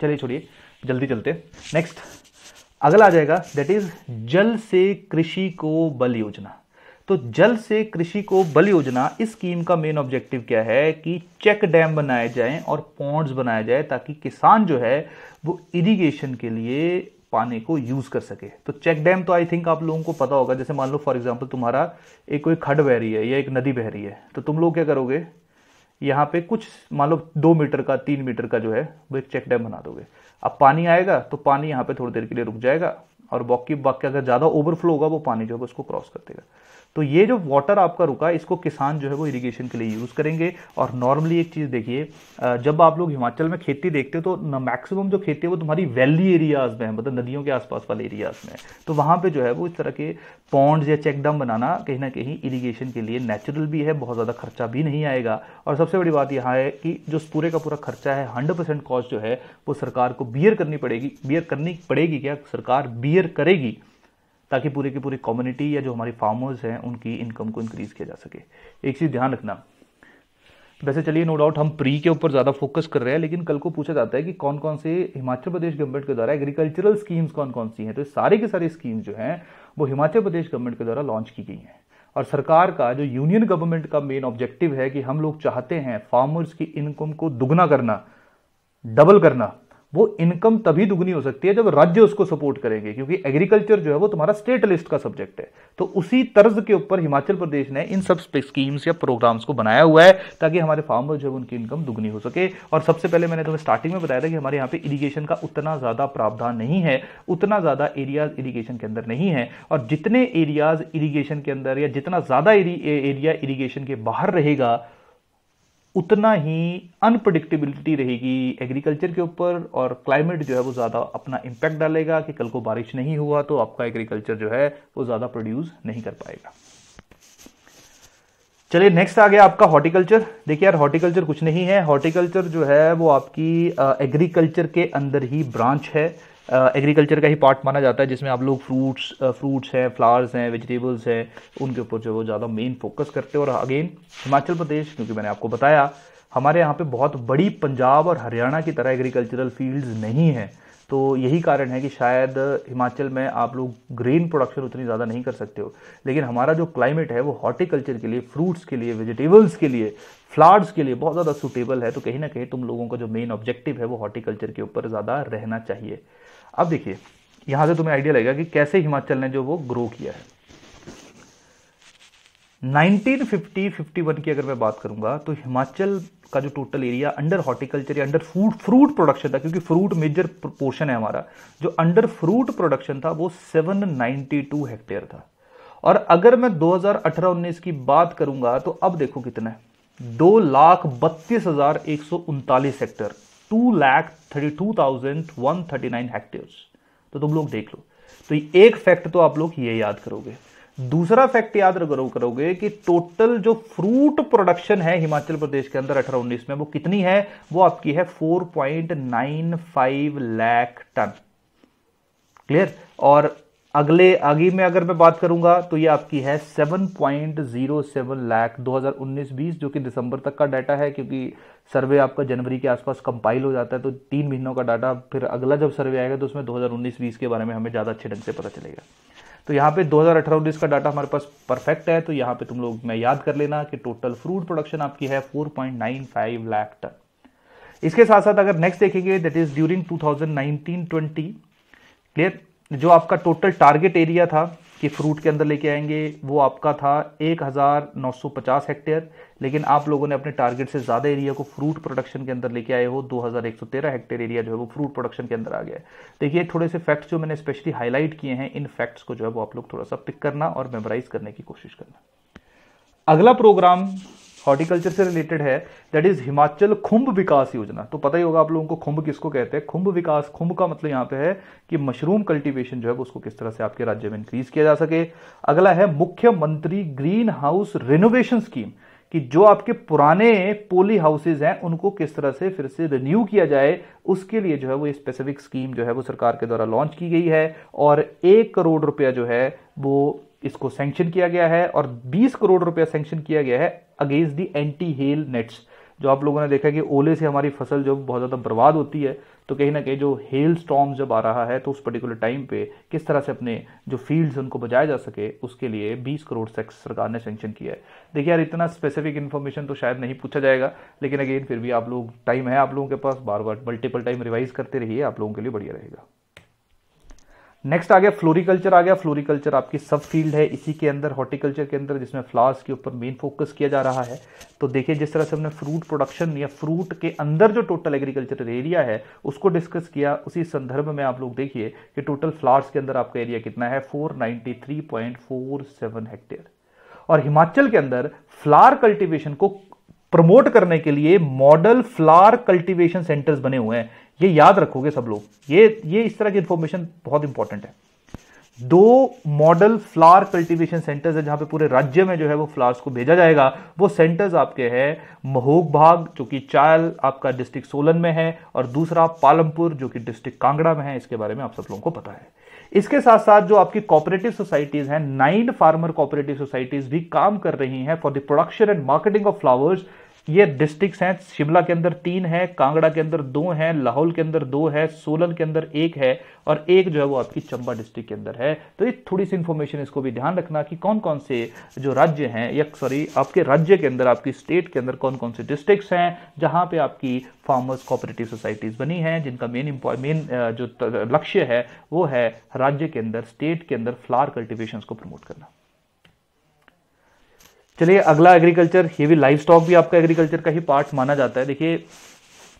चलिए छोड़िए, जल्दी चलते नेक्स्ट अगला आ जाएगा दैट इज़ जल से कृषि को बल योजना। तो जल से कृषि को बल योजना, इस स्कीम का मेन ऑब्जेक्टिव क्या है कि चेक डैम बनाए जाएँ और पॉन्ड्स बनाए जाए ताकि किसान जो है, वो इरिगेशन के लिए पानी को यूज़ कर सके। तो चेक डैम तो आई थिंक आप लोगों को पता होगा, जैसे मान लो फॉर एग्ज़ाम्पल तुम्हारा एक कोई खड बह रही है या एक नदी बह रही है तो तुम लोग क्या करोगे? यहाँ पे कुछ, मान लो, दो मीटर का, तीन मीटर का जो है, वो एक चेक डैम बना दोगे। अब पानी आएगा तो पानी यहाँ पे थोड़ी देर के लिए रुक जाएगा, और बाकी बाकी अगर ज़्यादा ओवरफ्लो होगा, वो पानी जो है उसको क्रॉस कर देगा। तो ये जो वाटर आपका रुका, इसको किसान जो है वो इरिगेशन के लिए यूज़ करेंगे। और नॉर्मली एक चीज़ देखिए जब आप लोग हिमाचल में खेती देखते हो तो मैक्सिमम जो खेती है वो तुम्हारी वैली एरियाज़ में है मतलब नदियों के आसपास वाले एरियाज़ में तो वहाँ पे जो है वो इस तरह के पॉन्ड्स या चेक डैम बनाना कहीं ना कहीं इरीगेशन के लिए नेचुरल भी है, बहुत ज़्यादा खर्चा भी नहीं आएगा। और सबसे बड़ी बात यहाँ है कि जो पूरे का पूरा खर्चा है हंड्रेड परसेंट कॉस्ट जो है, वो सरकार को बियर करनी पड़ेगी। बियर करनी पड़ेगी क्या? सरकार बियर करेगी। ताकि पूरी की पूरी कम्युनिटी या जो हमारी फार्मर्स हैं, उनकी इनकम को इंक्रीज किया जा सके। एक चीज़ ध्यान रखना। वैसे चलिए नो डाउट हम प्री के ऊपर ज़्यादा फोकस कर रहे हैं, लेकिन कल को पूछा जाता है कि कौन कौन से हिमाचल प्रदेश गवर्नमेंट के द्वारा एग्रीकल्चरल स्कीम्स कौन कौन सी हैं। तो सारी की सारी स्कीम्स जो हैं, वो हिमाचल प्रदेश गवर्नमेंट के द्वारा लॉन्च की गई हैं। और सरकार का, जो यूनियन गवर्नमेंट का मेन ऑब्जेक्टिव है कि हम लोग चाहते हैं फार्मर्स की इनकम को दुगना करना डबल करना। वो इनकम तभी दुगनी हो सकती है जब राज्य उसको सपोर्ट करेंगे, क्योंकि एग्रीकल्चर जो है वो तुम्हारा स्टेट लिस्ट का सब्जेक्ट है। तो उसी तर्ज के ऊपर हिमाचल प्रदेश ने इन सब स्कीम्स या प्रोग्राम्स को बनाया हुआ है, ताकि हमारे फार्मर जो है उनकी इनकम दुगनी हो सके। और सबसे पहले मैंने तुम्हें स्टार्टिंग में बताया था कि हमारे यहाँ पे इरीगेशन का उतना ज़्यादा प्रावधान नहीं है, उतना ज़्यादा एरियाज़ इरीगेशन के अंदर नहीं है। और जितने एरियाज़ इरीगेशन के अंदर या जितना ज़्यादा एरिया इरीगेशन के बाहर रहेगा उतना ही अनप्रडिक्टेबिलिटी रहेगी एग्रीकल्चर के ऊपर और क्लाइमेट जो है वो ज़्यादा अपना इम्पैक्ट डालेगा कि कल को बारिश नहीं हुआ तो आपका एग्रीकल्चर जो है वो ज़्यादा प्रोड्यूस नहीं कर पाएगा। चलिए नेक्स्ट आ गया आपका हॉर्टिकल्चर देखिए यार हॉर्टिकल्चर कुछ नहीं है। हॉर्टिकल्चर जो है वो आपकी एग्रीकल्चर के अंदर ही ब्रांच है। एग्रीकल्चर का ही पार्ट माना जाता है, जिसमें आप लोग फ्रूट्स फ्रूट्स हैं फ्लावर्स हैं वेजिटेबल्स हैं, उनके ऊपर जो वो ज़्यादा मेन फोकस करते हैं। और अगेन हिमाचल प्रदेश, क्योंकि मैंने आपको बताया, हमारे यहाँ पे बहुत बड़ी पंजाब और हरियाणा की तरह एग्रीकल्चरल फील्ड्स नहीं हैं। तो यही कारण है कि शायद हिमाचल में आप लोग ग्रेन प्रोडक्शन उतनी ज़्यादा नहीं कर सकते हो। लेकिन हमारा जो क्लाइमेट है, वो हॉर्टिकल्चर के लिए फ्रूट्स के लिए वेजिटेबल्स के लिए फ्लावर्स के लिए बहुत ज़्यादा सुटेबल है। तो कहीं ना कहीं तुम लोगों का जो मेन ऑब्जेक्टिव है, वो हॉर्टिकल्चर के ऊपर ज़्यादा रहना चाहिए। अब देखिए, यहाँ से तुम्हें आइडिया लगेगा कि कैसे हिमाचल ने जो वो ग्रो किया है। 1950-51 की अगर मैं बात करूँगा तो हिमाचल का जो टोटल एरिया अंडर हॉर्टिकल्चर या अंडर फ़ूड फ्रूट प्रोडक्शन था, क्योंकि फ्रूट मेजर पोर्शन है हमारा, जो अंडर फ्रूट प्रोडक्शन था, वो 792 हेक्टेयर था। और अगर मैं 2018-19 की बात करूँगा तो अब देखो कितना है। दो लाख बत्तीस हज़ार एक सौ उनतालीस hectare two lakh thirty two thousand one thirty nine hectares तो तुम लोग देख लो। तो एक फैक्ट तो आप लोग ये याद करोगे। दूसरा फैक्ट याद करो, करोगे कि टोटल जो फ्रूट प्रोडक्शन है हिमाचल प्रदेश के अंदर अठारह उन्नीस में, वो कितनी है? वो आपकी है 4.95 लाख टन क्लियर और अगले, आगे में अगर मैं बात करूँगा तो ये आपकी है 7.07 लाख 2019-20 जो कि दिसंबर तक का डाटा है, क्योंकि सर्वे आपका जनवरी के आसपास कंपाइल हो जाता है तो तीन महीनों का डाटा फिर अगला जब सर्वे आएगा तो उसमें 2019-20 के बारे में हमें ज़्यादा अच्छे ढंग से पता चलेगा। तो यहाँ पे 2018-19 का डाटा हमारे पास परफेक्ट है तो यहाँ पे तुम लोग, मैं याद कर लेना कि टोटल फ्रूट प्रोडक्शन आपकी है 4.95 लाख टन इसके साथ साथ अगर नेक्स्ट देखेंगे दैट इज़ ड्यूरिंग 2019-20 क्लियर जो आपका टोटल टारगेट एरिया था कि फ्रूट के अंदर लेके आएँगे, वो आपका था 1950 हेक्टेयर लेकिन आप लोगों ने अपने टारगेट से ज़्यादा एरिया को फ्रूट प्रोडक्शन के अंदर लेके आए हो 2113 हेक्टेयर एरिया जो है वो फ्रूट प्रोडक्शन के अंदर आ गया है। देखिए, थोड़े से फैक्ट्स जो मैंने स्पेशली हाईलाइट किए हैं, इन फैक्ट्स को जो है वो आप लोग थोड़ा सा पिक करना और मेमोराइज करने की कोशिश करना। अगला प्रोग्राम हॉर्टिकल्चर से रिलेटेड है दैट इज़ हिमाचल खुंभ विकास योजना। तो पता ही होगा आप लोगों को खुंभ किसको कहते हैं? खुंभ विकास, खुंभ का मतलब यहाँ पे है कि मशरूम कल्टीवेशन जो है उसको किस तरह से आपके राज्य में इंक्रीज किया जा सके। अगला है मुख्यमंत्री ग्रीन हाउस रिनोवेशन स्कीम कि जो आपके पुराने पोली हाउसेज हैं, उनको किस तरह से फिर से रिन्यू किया जाए, उसके लिए जो है वो स्पेसिफिक स्कीम जो है वो सरकार के द्वारा लॉन्च की गई है, और एक करोड़ रुपया जो है वो इसको सैंक्शन किया गया है और 20 करोड़ रुपया सैंक्शन किया गया है against the anti hail nets जो आप लोगों ने देखा कि ओले से हमारी फ़सल जो बहुत ज़्यादा बर्बाद होती है तो कहीं ना कहीं जो हेल स्टॉम जब आ रहा है तो उस पर्टिकुलर टाइम पे किस तरह से अपने जो फील्ड्स उनको बजाया जा सके, उसके लिए 20 करोड़ सेक्स सरकार ने सेंक्शन किया है। देखिए यार, इतना स्पेसिफिक इन्फॉर्मेशन तो शायद नहीं पूछा जाएगा, लेकिन अगेन फिर भी आप लोग टाइम है आप लोगों के पास बार बार मल्टीपल टाइम रिवाइज करते रहिए, आप लोगों के लिए बढ़िया रहेगा। नेक्स्ट आ गया फ्लोरिकल्चर आ गया फ्लोरिकल्चर आपकी सब फ़ील्ड है, इसी के अंदर हॉर्टिकल्चर के अंदर, जिसमें फ्लावर्स के ऊपर मेन फोकस किया जा रहा है। तो देखिए, जिस तरह से हमने फ्रूट प्रोडक्शन या फ्रूट के अंदर जो टोटल एग्रीकल्चर एरिया है, उसको डिस्कस किया, उसी संदर्भ में आप लोग देखिए कि टोटल फ्लावर्स के अंदर आपका एरिया कितना है फोर हेक्टेयर और हिमाचल के अंदर फ्लावर कल्टिवेशन को प्रमोट करने के लिए मॉडल फ्लावर कल्टीवेशन सेंटर्स बने हुए हैं। ये याद रखोगे सब लोग, ये ये इस तरह की इंफॉर्मेशन बहुत इंपॉर्टेंट है। दो मॉडल फ्लावर कल्टीवेशन सेंटर्स है जहाँ पे पूरे राज्य में जो है वो फ्लावर्स को भेजा जाएगा। वो सेंटर्स आपके हैं महोग भाग, जो कि चायल आपका डिस्ट्रिक्ट सोलन में है, और दूसरा पालमपुर, जो कि डिस्ट्रिक्ट कांगड़ा में है। इसके बारे में आप सब लोगों को पता है। इसके साथ साथ जो आपकी कॉपरेटिव सोसाइटीज हैं नाइन फार्मर कॉपरेटिव सोसाइटीज भी काम कर रही हैं for the production and marketing of flowers ये डिस्ट्रिक्ट्स हैं, शिमला के अंदर तीन है, कांगड़ा के अंदर दो हैं, लाहौल के अंदर दो है, सोलन के अंदर एक है और एक जो है वो आपकी चंबा डिस्ट्रिक्ट के अंदर है। तो ये थोड़ी सी इंफॉर्मेशन इसको भी ध्यान रखना कि कौन कौन से जो राज्य हैं या सॉरी आपके राज्य के अंदर, आपकी स्टेट के अंदर कौन कौन से डिस्ट्रिक्ट हैं जहाँ पे आपकी फार्मर्स कोऑपरेटिव सोसाइटीज बनी हैं, जिनका मेन मेन जो लक्ष्य है वो है राज्य के अंदर स्टेट के अंदर फ्लावर कल्टिवेशन को प्रमोट करना। चलिए, अगला एग्रीकल्चर ये भी लाइफ स्टॉक भी आपका एग्रीकल्चर का ही पार्ट माना जाता है। देखिए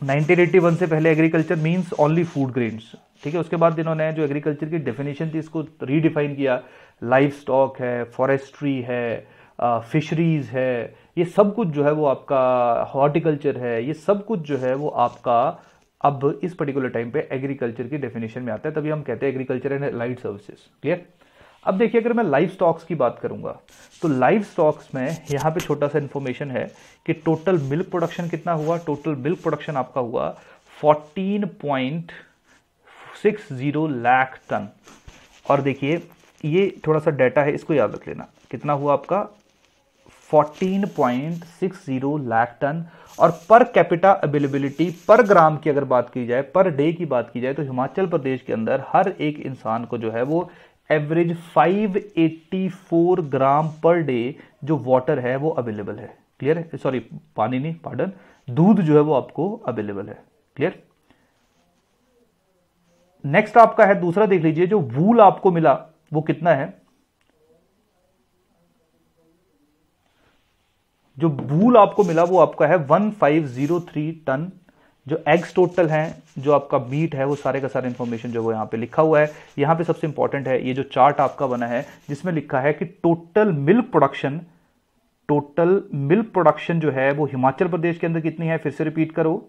1981 से पहले agriculture means only food grains ठीक है, उसके बाद इन्होंने जो एग्रीकल्चर की डेफिनेशन थी, इसको रीडिफाइन किया। लाइफ स्टॉक है फॉरेस्ट्री है फिशरीज है, ये सब कुछ जो है वो आपका हॉर्टिकल्चर है, ये सब कुछ जो है वो आपका अब इस पर्टिकुलर टाइम पे एग्रीकल्चर की डेफिनेशन में आता है। तभी हम कहते हैं agriculture and allied services clear अब देखिए, अगर मैं लाइव स्टॉक्स की बात करूँगा तो लाइव स्टॉक्स में यहाँ पे छोटा सा इंफॉर्मेशन है कि टोटल मिल्क प्रोडक्शन कितना हुआ? टोटल मिल्क प्रोडक्शन आपका हुआ सिक्स ज़ीरो लाख टन और देखिए, ये थोड़ा सा डाटा है, इसको याद रख लेना। कितना हुआ आपका? 14.60 लाख टन और पर कैपिटा अवेलेबिलिटी पर ग्राम की अगर बात की जाए पर डे की बात की जाए तो हिमाचल प्रदेश के अंदर हर एक इंसान को जो है वो एवरेज 584 ग्राम पर डे जो वाटर है, वो अवेलेबल है। क्लियर है? सॉरी, पानी नहीं, पार्डन। दूध जो है, वो आपको अवेलेबल है। क्लियर? नेक्स्ट आपका है, दूसरा देख लीजिए, जो वूल आपको मिला, वो कितना है? जो वूल आपको मिला, वो आपका है 1503 टन जो एग्स टोटल हैं, जो आपका मीट है, वो सारे का सारा इंफॉर्मेशन जो वो यहाँ पे लिखा हुआ है। यहाँ पे सबसे इंपॉर्टेंट है, ये जो चार्ट आपका बना है, जिसमें लिखा है कि total milk production total milk production जो है, वो हिमाचल प्रदेश के अंदर कितनी है? फिर से रिपीट करो।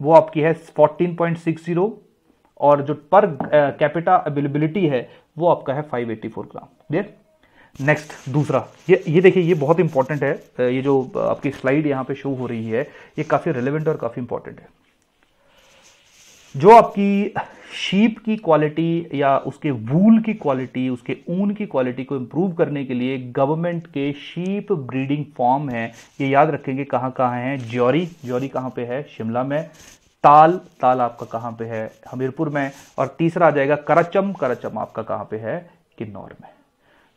वो आपकी है 14.60 और जो पर कैपिटा अवेलेबिलिटी है, वो आपका है 584 ग्राम क्लियर नेक्स्ट दूसरा। ये ये देखिए, ये बहुत इंपॉर्टेंट है। ये जो आपकी स्लाइड यहाँ पे शो हो रही है, ये काफ़ी रिलेवेंट और काफ़ी इंपॉर्टेंट है। जो आपकी शीप की क्वालिटी या उसके वूल की क्वालिटी उसके ऊन की क्वालिटी को इंप्रूव करने के लिए गवर्नमेंट के शीप ब्रीडिंग फॉर्म है। ये याद रखेंगे कहाँ कहाँ है? ज्योरी ज्योरी कहाँ पे है? शिमला में। ताल। ताल आपका कहाँ पे है? हमीरपुर में। और तीसरा आ जाएगा करचम। करचम आपका कहाँ पे है? किन्नौर में।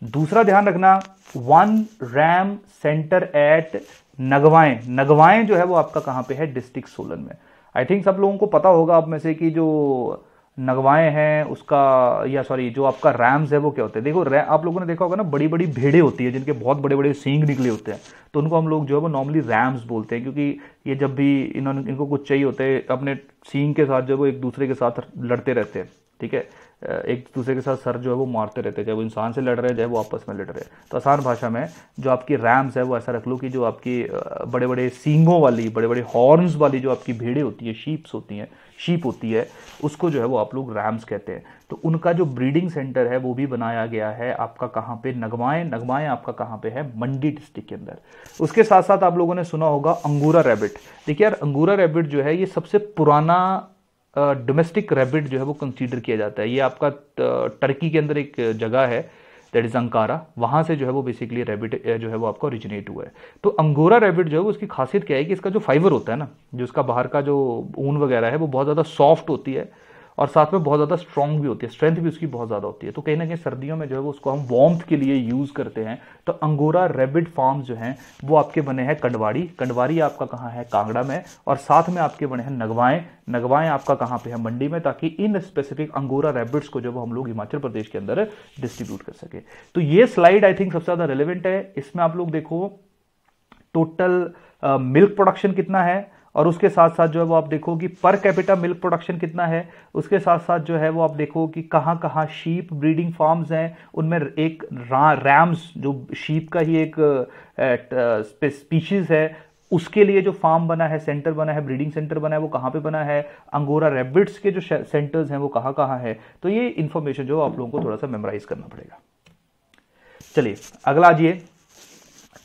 दूसरा ध्यान रखना one ram centre at Nagwain. Nagwain जो है वो आपका कहाँ पे है? डिस्ट्रिक्ट सोलन में। आई थिंक सब लोगों को पता होगा आप में से कि जो नगवाएँ हैं, उसका, या सॉरी जो आपका रैम्स है वो क्या होते हैं? देखो आप लोगों ने देखा होगा ना बड़ी बड़ी भेड़े होती है, जिनके बहुत बड़े बड़े सींग निकले होते हैं। तो उनको हम लोग जो है वो नॉर्मली रैम्स बोलते हैं, क्योंकि ये जब भी इन्होंने, इनको कुछ चाहिए होते हैं, अपने सींग के साथ जो है वो एक दूसरे के साथ लड़ते रहते हैं, ठीक है? एक दूसरे के साथ सर जो है वो मारते रहते हैं। चाहे वो इंसान से लड़ रहे हैं चाहे वो आपस में लड़ रहे हैं। तो आसान भाषा में जो आपकी रैम्स है, वो ऐसा रख लो कि जो आपकी बड़े बड़े सींगों वाली बड़े बड़े हॉर्न्स वाली जो आपकी भेड़े होती है, शीप्स होती हैं, शीप होती है, उसको जो है वो आप लोग रैम्स कहते हैं। तो उनका जो ब्रीडिंग सेंटर है, वो भी बनाया गया है आपका कहाँ पे? नगमाएँ नगमाएँ आपका कहाँ पे है? मंडी डिस्ट्रिक्ट के अंदर। उसके साथ साथ आप लोगों ने सुना होगा अंगूरा रैबिट। देखिए यार, अंगूरा रैबिट जो है, ये सबसे पुराना डोमेस्टिक रैबिट जो है वो कंसीडर किया जाता है। ये आपका टर्की के अंदर एक जगह है दैट इज़ अंकारा वहाँ से जो है वो बेसिकली रैबिट जो है वो आपका ओरिजिनेट हुआ है। तो अंगोरा रैबिट जो है वो उसकी खासियत क्या है कि इसका जो फाइबर होता है ना, जो इसका बाहर का जो ऊन वगैरह है, वो बहुत ज़्यादा सॉफ्ट होती है। और साथ में बहुत ज़्यादा स्ट्रॉन्ग भी होती है स्ट्रेंथ भी उसकी बहुत ज़्यादा होती है। तो कहीं ना कहीं सर्दियों में जो है वो उसको हम वार्मथ के लिए यूज़ करते हैं। तो अंगोरा रेबिड फार्म जो हैं, वो आपके बने हैं कंडवाड़ी कंडवाड़ी आपका कहाँ है? कांगड़ा में और साथ में आपके बने हैं नगवाएँ। नगवाएँ आपका कहाँ पे है? मंडी में, ताकि इन स्पेसिफिक अंगोरा रेबिड्स को जो हम लोग हिमाचल प्रदेश के अंदर डिस्ट्रीब्यूट कर सके। तो ये स्लाइड आई थिंक सबसे ज़्यादा रिलेवेंट है। इसमें आप लोग देखो टोटल मिल्क प्रोडक्शन कितना है? और उसके साथ साथ जो है वो आप देखो कि पर कैपिटा मिल्क प्रोडक्शन कितना है, उसके साथ साथ जो है वो आप देखो कि कहाँ कहाँ शीप ब्रीडिंग फार्म्स हैं, उनमें एक रैम्स जो शीप का ही एक स्पीशीज है, उसके लिए जो फार्म बना है सेंटर बना है ब्रीडिंग सेंटर बना है, वो कहाँ पे बना है, अंगोरा रेबिट्स के जो सेंटर्स हैं वो कहाँ कहाँ है तो ये इन्फॉर्मेशन जो आप लोगों को थोड़ा सा मेमोराइज करना पड़ेगा। चलिए, अगला आजिए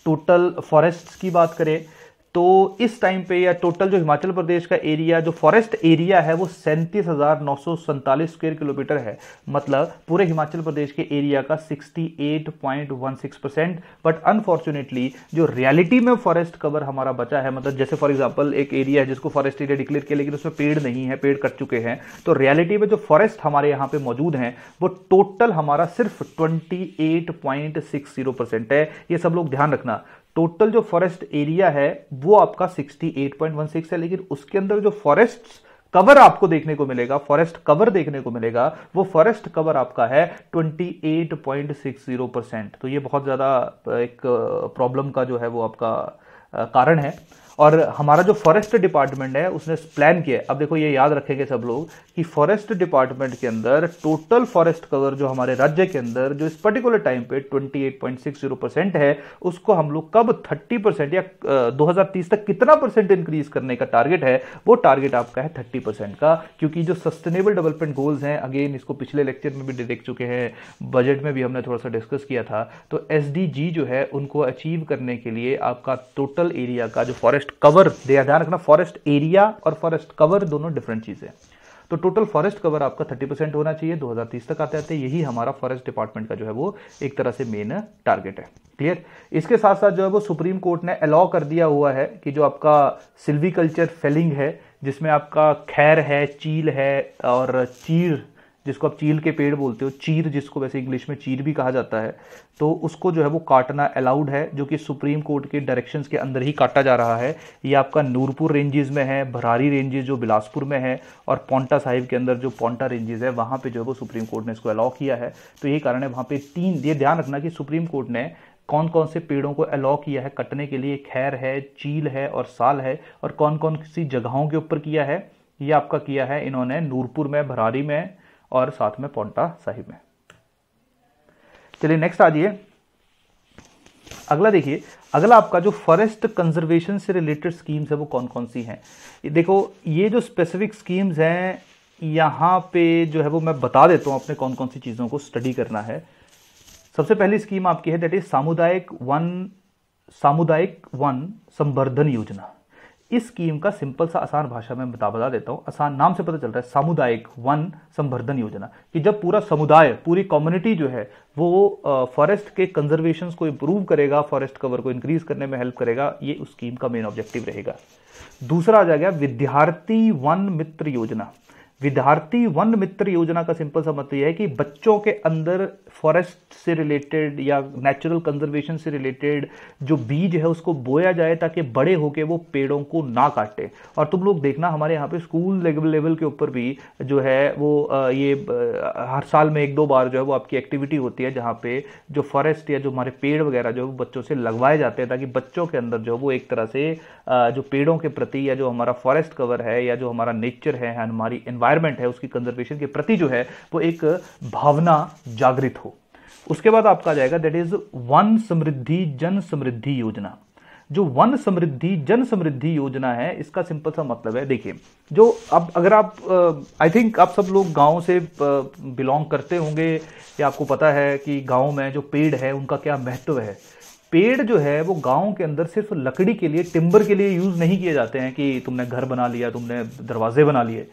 टोटल फॉरेस्ट की बात करें तो इस टाइम पे या टोटल जो हिमाचल प्रदेश का एरिया जो फॉरेस्ट एरिया है, वो सैंतीस हज़ार नौ सौ सैंतालीस स्क्वेयर किलोमीटर है। मतलब पूरे हिमाचल प्रदेश के एरिया का 68.16 परसेंट बट अनफॉर्चुनेटली जो रियलिटी में फॉरेस्ट कवर हमारा बचा है मतलब जैसे फॉर एग्ज़ाम्पल एक एरिया है जिसको फॉरेस्ट एरिया डिक्लेयर किया, लेकिन उसमें पेड़ नहीं है, पेड़ कट चुके हैं। तो रियलिटी में जो फॉरेस्ट हमारे यहाँ पे मौजूद हैं, वो टोटल हमारा सिर्फ़ twenty eight point six zero percent है। ये सब लोग ध्यान रखना। टोटल जो फॉरेस्ट एरिया है, वो आपका 68.16 है, लेकिन उसके अंदर जो फॉरेस्ट कवर आपको देखने को मिलेगा, फॉरेस्ट कवर देखने को मिलेगा, वो फॉरेस्ट कवर आपका है 28.60 परसेंट। तो ये बहुत ज़्यादा, एक, प्रॉब्लम का जो है वो आपका कारण है। और हमारा जो फॉरेस्ट डिपार्टमेंट है, उसने प्लान किया अब देखो, ये याद रखेंगे सब लोग कि फॉरेस्ट डिपार्टमेंट के अंदर टोटल फॉरेस्ट कवर जो हमारे राज्य के अंदर, जो इस पर्टिकुलर टाइम पे 28.60 परसेंट है, उसको हम लोग कब 30 परसेंट या 2030 तक कितना परसेंट इंक्रीज करने का टारगेट है, वो टारगेट आपका है 30 परसेंट का। क्योंकि जो सस्टेनेबल डेवलपमेंट गोल्स हैं अगेन इसको पिछले लेक्चर में भी देख चुके हैं बजट में भी हमने थोड़ा सा डिस्कस किया था। तो एसडीजी जो है, उनको अचीव करने के लिए आपका टोटल एरिया का जो फॉरेस्ट कवर ध्यान रखना फॉरेस्ट एरिया और फॉरेस्ट कवर दोनों डिफरेंट चीज़ें तो टोटल फॉरेस्ट कवर आपका 30 परसेंट होना चाहिए 2030 तक आते आते यही हमारा फॉरेस्ट डिपार्टमेंट का जो है वो एक तरह से मेन टारगेट है। क्लियर इसके साथ साथ जो है वो सुप्रीम कोर्ट ने अलाउ कर दिया हुआ है कि जो आपका सिल्वीकल्चर फेलिंग है, जिसमें आपका खैर है, चील है और चीर जिसको आप चील के पेड़ बोलते हो, चीर जिसको वैसे इंग्लिश में चीर भी कहा जाता है तो उसको जो है वो काटना अलाउड है, जो कि सुप्रीम कोर्ट के डायरेक्शंस के अंदर ही काटा जा रहा है। ये आपका नूरपुर रेंजेस में है, भरारी रेंजेस जो बिलासपुर में है, और पोंटा साहिब के अंदर जो पोंटा रेंजेस है, वहाँ पर जो है वो सुप्रीम कोर्ट ने इसको अलाउ किया है। तो यही कारण है वहाँ पे तीन, ये ध्यान रखना कि सुप्रीम कोर्ट ने कौन कौन से पेड़ों को अलाउ किया है, कटने के लिए खैर है, चील है और साल है, और कौन कौन सी जगहों के ऊपर किया है, ये आपका किया है इन्होंने नूरपुर में, भरारी में और साथ में पोंटा साहिब में। चलिए नेक्स्ट आ जाइए। अगला देखिए, अगला आपका जो फॉरेस्ट कंजर्वेशन से रिलेटेड स्कीम्स है वो कौन कौन सी हैं? देखो, ये जो स्पेसिफिक स्कीम्स हैं, यहाँ पे जो है वो मैं बता देता हूँ अपने कौन कौन सी चीज़ों को स्टडी करना है। सबसे पहली स्कीम आपकी है दैट इज़ सामुदायिक वन सामुदायिक वन संवर्धन योजना। इस स्कीम का सिंपल सा आसान भाषा में बता बता देता हूँ। आसान नाम से पता चल रहा है, सामुदायिक वन संवर्धन योजना, कि जब पूरा समुदाय, पूरी कम्युनिटी जो है, वो फॉरेस्ट के कंजर्वेशन को इंप्रूव करेगा फॉरेस्ट कवर को इंक्रीज करने में हेल्प करेगा, ये उस स्कीम का मेन ऑब्जेक्टिव रहेगा। दूसरा आ जाएगा विद्यार्थी वन मित्र योजना। विद्यार्थी वन मित्र योजना का सिंपल सा मतलब यह है कि बच्चों के अंदर फॉरेस्ट से रिलेटेड या नेचुरल कंजर्वेशन से रिलेटेड जो बीज है उसको बोया जाए ताकि बड़े होके वो पेड़ों को ना काटे। और तुम लोग देखना हमारे यहाँ पे स्कूल लेवल लेवल के ऊपर भी जो है वो ये हर साल में एक दो बार जो है वो आपकी एक्टिविटी होती है जहाँ पे जो फॉरेस्ट या जो हमारे पेड़ वगैरह जो है बच्चों से लगवाए जाते हैं ताकि बच्चों के अंदर जो है वो एक तरह से जो पेड़ों के प्रति या जो हमारा फॉरेस्ट कवर है या जो हमारा नेचर है, हमारी एनवायरमेंट है, उसकी कंजर्वेशन के प्रति जो है, वो एक भावना जागृत हो। उसके बाद आपका जाएगा दैट इज़ वन समृद्धि जन समृद्धि योजना। जो वन समृद्धि जन समृद्धि योजना है, इसका सिंपल सा मतलब है, देखिए, जो अब अगर आप आई थिंक आप सब लोग गाँव से बिलोंग करते होंगे, या आपको पता है कि गाँव में जो पेड़ है, उनका क्या महत्व है? पेड़ जो है, वो गाँव के अंदर सिर्फ़ लकड़ी के लिए टिम्बर के लिए यूज़ नहीं किए जाते हैं कि तुमने घर बना लिया, तुमने दरवाजे बना लिए।